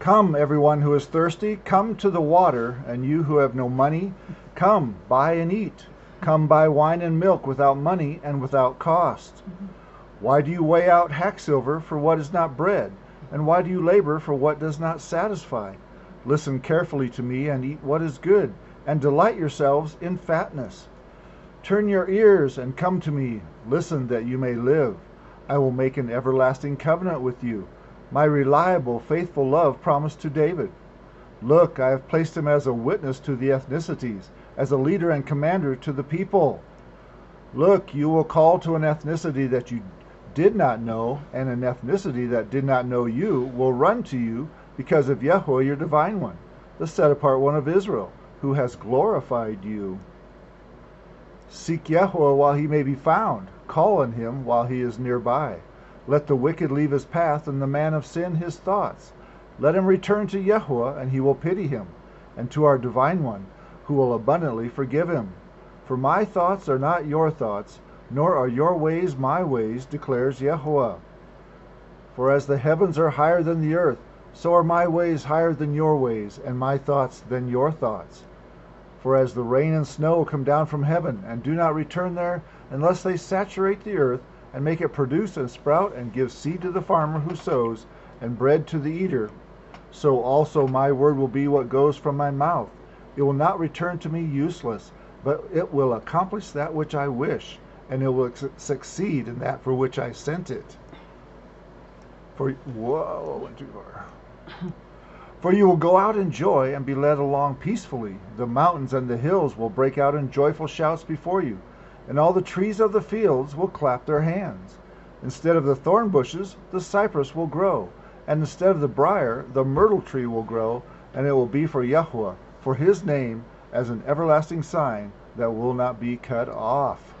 Come, everyone who is thirsty, come to the water, and you who have no money, come, buy and eat. Come buy wine and milk without money and without cost. Why do you weigh out hacksilver for what is not bread? And why do you labor for what does not satisfy? Listen carefully to me and eat what is good, and delight yourselves in fatness. Turn your ears and come to me. Listen that you may live. I will make an everlasting covenant with you my reliable, faithful love promised to David. Look, I have placed him as a witness to the ethnicities, as a leader and commander to the people. Look, you will call to an ethnicity that you did not know, and an ethnicity that did not know you will run to you because of Yahweh your divine one, the set apart one of Israel, who has glorified you. Seek Yahweh while he may be found, call on him while he is nearby. Let the wicked leave his path, and the man of sin his thoughts. Let him return to Yahweh, and he will pity him, and to our divine one, who will abundantly forgive him. For my thoughts are not your thoughts, nor are your ways my ways, declares Yahweh. For as the heavens are higher than the earth, so are my ways higher than your ways, and my thoughts than your thoughts. For as the rain and snow come down from heaven, and do not return there, unless they saturate the earth, and make it produce and sprout and give seed to the farmer who sows and bread to the eater. So also my word will be what goes from my mouth. It will not return to me useless, but it will accomplish that which I wish, and it will succeed in that for which I sent it. For whoa, I went too far. For you will go out in joy and be led along peacefully. The mountains and the hills will break out in joyful shouts before you and all the trees of the fields will clap their hands. Instead of the thorn bushes, the cypress will grow, and instead of the brier, the myrtle tree will grow, and it will be for Yahweh, for his name, as an everlasting sign that will not be cut off.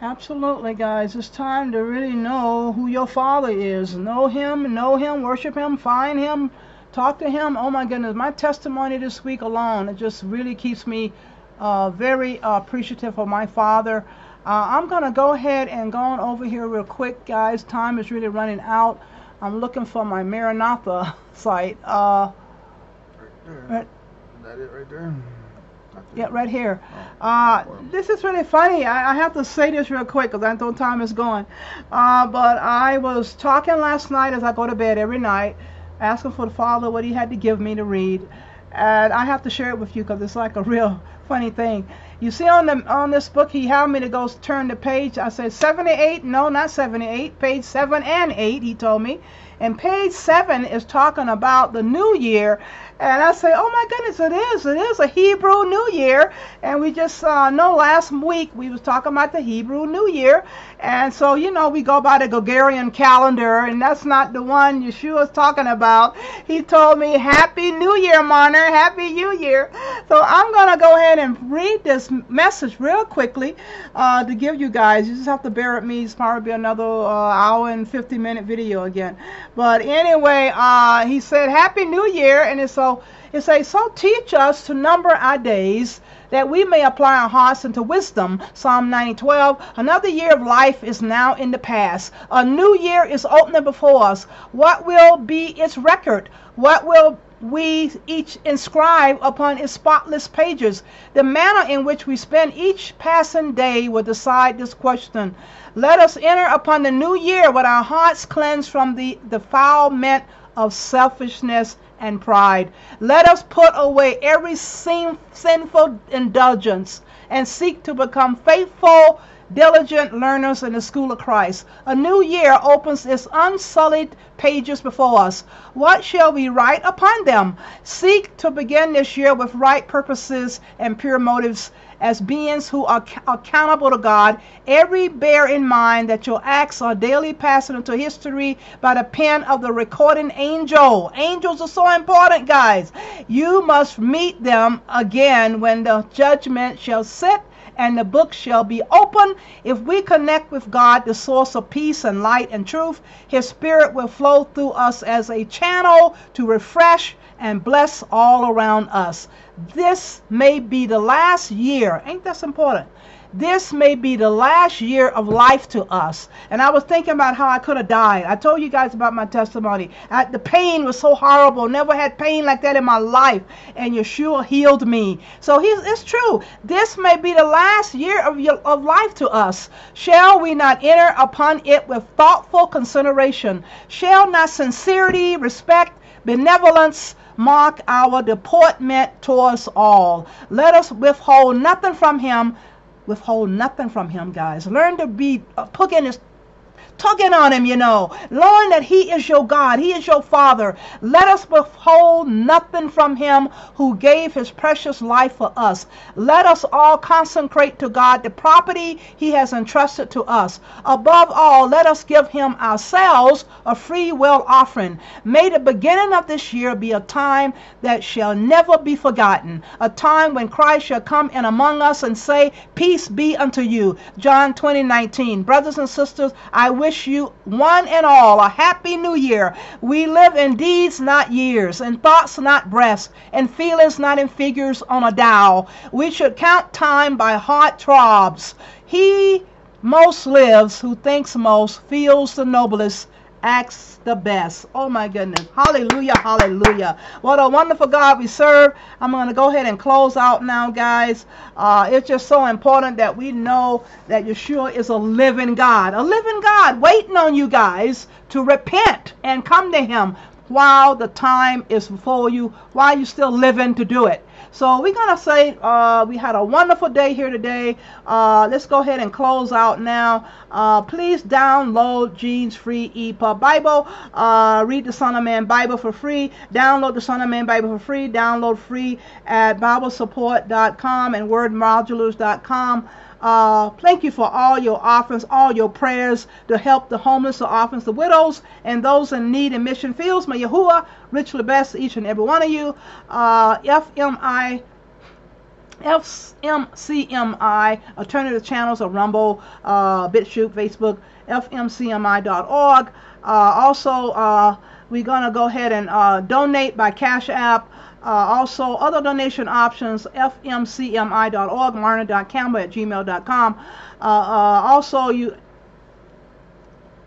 Absolutely, guys. It's time to really know who your Father is. Know Him, know Him, worship Him, find Him, talk to Him. Oh my goodness, my testimony this week alone, it just really keeps me uh, very uh, appreciative of my father. Uh, I'm going to go ahead and go on over here real quick, guys. Time is really running out. I'm looking for my Maranatha site. Uh, right there. Right, Is that it right there? Yeah, right here. Oh, uh, this is really funny. I, I, have to say this real quick because I know time is going. Uh, but I was talking last night as I go to bed every night, asking for the Father what He had to give me to read. And I have to share it with you because it's like a real funny thing. You see on the on this book, he had me to go turn the page. I said 78. No, not 78. Page seven and eight. He told me. And page seven is talking about the new year. And I say, oh my goodness, it is. It is a Hebrew New Year. And we just uh, know last week we was talking about the Hebrew New Year. And so, you know, we go by the Gregorian calendar, and that's not the one Yeshua's talking about. He told me, Happy New Year, Marner. Happy New Year. So I'm going to go ahead and read this message real quickly uh, to give you guys. You just have to bear with me. It's probably another uh, hour and 50 minute video again. But anyway, uh, he said, Happy New Year. And it's so, it says, So teach us to number our days that we may apply our hearts into wisdom. Psalm 90:12. Another year of life is now in the past. A new year is opening before us. What will be its record? What will we each inscribe upon its spotless pages? The manner in which we spend each passing day will decide this question. Let us enter upon the new year with our hearts cleansed from the defilement of selfishness and pride. Let us put away every sin, sinful indulgence and seek to become faithful, diligent learners in the school of Christ. A new year opens its unsullied pages before us. What shall we write upon them? Seek to begin this year with right purposes and pure motives as beings who are accountable to God. Every bear in mind that your acts are daily passing into history by the pen of the recording angel. Angels are so important, guys. You must meet them again when the judgment shall sit and the book shall be open. If we connect with God, the source of peace and light and truth, His Spirit will flow through us as a channel to refresh and bless all around us. This may be the last year. Ain't that important? This may be the last year of life to us. And I was thinking about how I could have died. I told you guys about my testimony. I, the pain was so horrible. Never had pain like that in my life. And Yeshua healed me. So it's true. This may be the last year of, your, of life to us. Shall we not enter upon it with thoughtful consideration? Shall not sincerity, respect, benevolence, mark our deportment towards all. Let us withhold nothing from him, withhold nothing from him, guys. Learn to be uh, in his tugging on him, you know. Learn that he is your God, he is your Father. Let us withhold nothing from him who gave his precious life for us. Let us all consecrate to God the property he has entrusted to us. Above all, let us give him ourselves a free will offering. May the beginning of this year be a time that shall never be forgotten, a time when Christ shall come in among us and say, Peace be unto you. John 20, 19. Brothers and sisters, I wish you one and all a happy new year. We live in deeds, not years, in thoughts, not breaths, in feelings, not in figures on a dial. We should count time by heart throbs. He most lives who thinks most, feels the noblest, acts the best. Oh my goodness. Hallelujah. Hallelujah. What a wonderful God we serve. I'm going to go ahead and close out now, guys. Uh, it's just so important that we know that Yeshua is a living God. A living God waiting on you guys to repent and come to Him while the time is before you, while you're still living to do it. So we're going to say uh, we had a wonderful day here today. Uh, let's go ahead and close out now. Uh, please download Gene's Free EPUB Bible. Uh, read the Son of Man Bible for free. Download the Son of Man Bible for free. Download free at BibleSupport.com and WordModules.com. Uh, thank you for all your offerings, all your prayers to help the homeless, the orphans, the widows, and those in need in mission fields. May Yahuwah richly bless each and every one of you. Uh, FMI. FMCMI alternative channels of Rumble, uh, BitChute, Facebook, FMCMI.org. Uh, also, uh, we're going to go ahead and uh, donate by Cash App. Uh, also, other donation options, fmcmi.org, marna.campbell at gmail.com. Uh, uh, also, you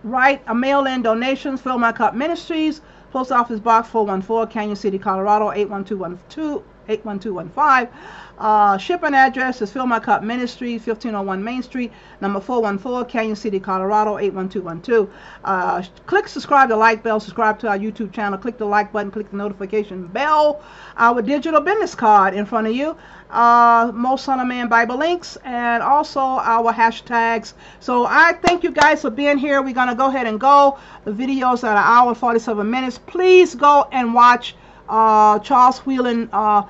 write a mail-in donations, Fill My Cup Ministries, Post Office Box 414, Cañon City, Colorado, 81212. 81215. Uh, shipping address is Fill My Cup Ministries, 1501 Main Street, number 414, Cañon City, Colorado, 81212. Uh, click subscribe to like bell, subscribe to our YouTube channel, click the like button, click the notification bell, our digital business card in front of you, uh, Most Son of Man Bible links, and also our hashtags. So I thank you guys for being here. We're going to go ahead and go. The videos at an hour 47 minutes. Please go and watch uh, Charles Wheeling uh,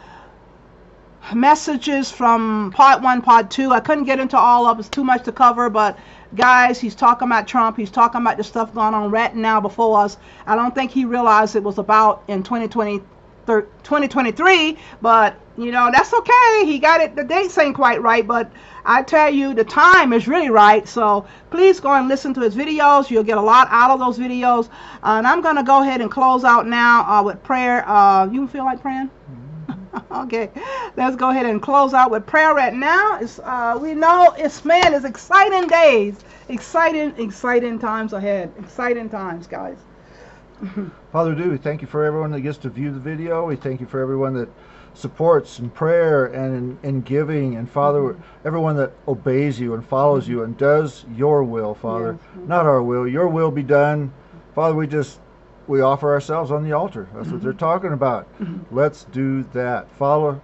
messages from part one, part two. I couldn't get into all of it. It's too much to cover, but guys, he's talking about Trump. He's talking about the stuff going on right now before us. I don't think he realized it was about in 2020, 2023, but you know, that's okay. He got it. The dates ain't quite right, but I tell you, the time is really right. So please go and listen to his videos. You'll get a lot out of those videos. Uh, and I'm going to go ahead and close out now uh, with prayer. Uh, you feel like praying? okay, let's go ahead and close out with prayer right now. It's, uh, we know it's man, it's exciting days, exciting, exciting times ahead, exciting times, guys. Father, do we thank you for everyone that gets to view the video. We thank you for everyone that supports in prayer and in, in giving, and Father, mm-hmm. everyone that obeys you and follows mm-hmm. you and does your will, Father, yes. not our will. Your will be done, Father. We just we offer ourselves on the altar. That's mm-hmm. what they're mm-hmm. talking about. Mm-hmm. Let's do that. Follow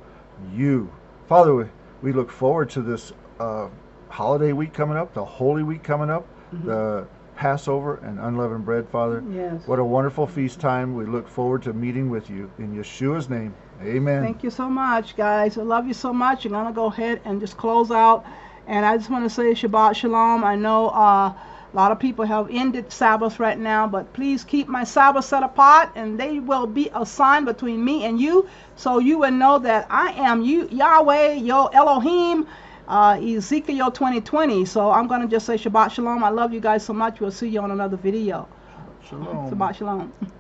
you. Father, we, we look forward to this uh, holiday week coming up, the Holy Week coming up, mm-hmm. the Passover and unleavened bread, Father. Yes. What a wonderful feast time. We look forward to meeting with you. In Yeshua's name, amen. Thank you so much, guys. I love you so much. I'm going to go ahead and just close out. And I just want to say Shabbat Shalom. I know. Uh, a lot of people have ended Sabbath right now, but please keep my Sabbath set apart, and they will be a sign between me and you, so you will know that I am you, Yahweh, your Elohim, uh, Ezekiel 2020. So I'm going to just say Shabbat Shalom. I love you guys so much. We'll see you on another video. Shalom. Shabbat Shalom.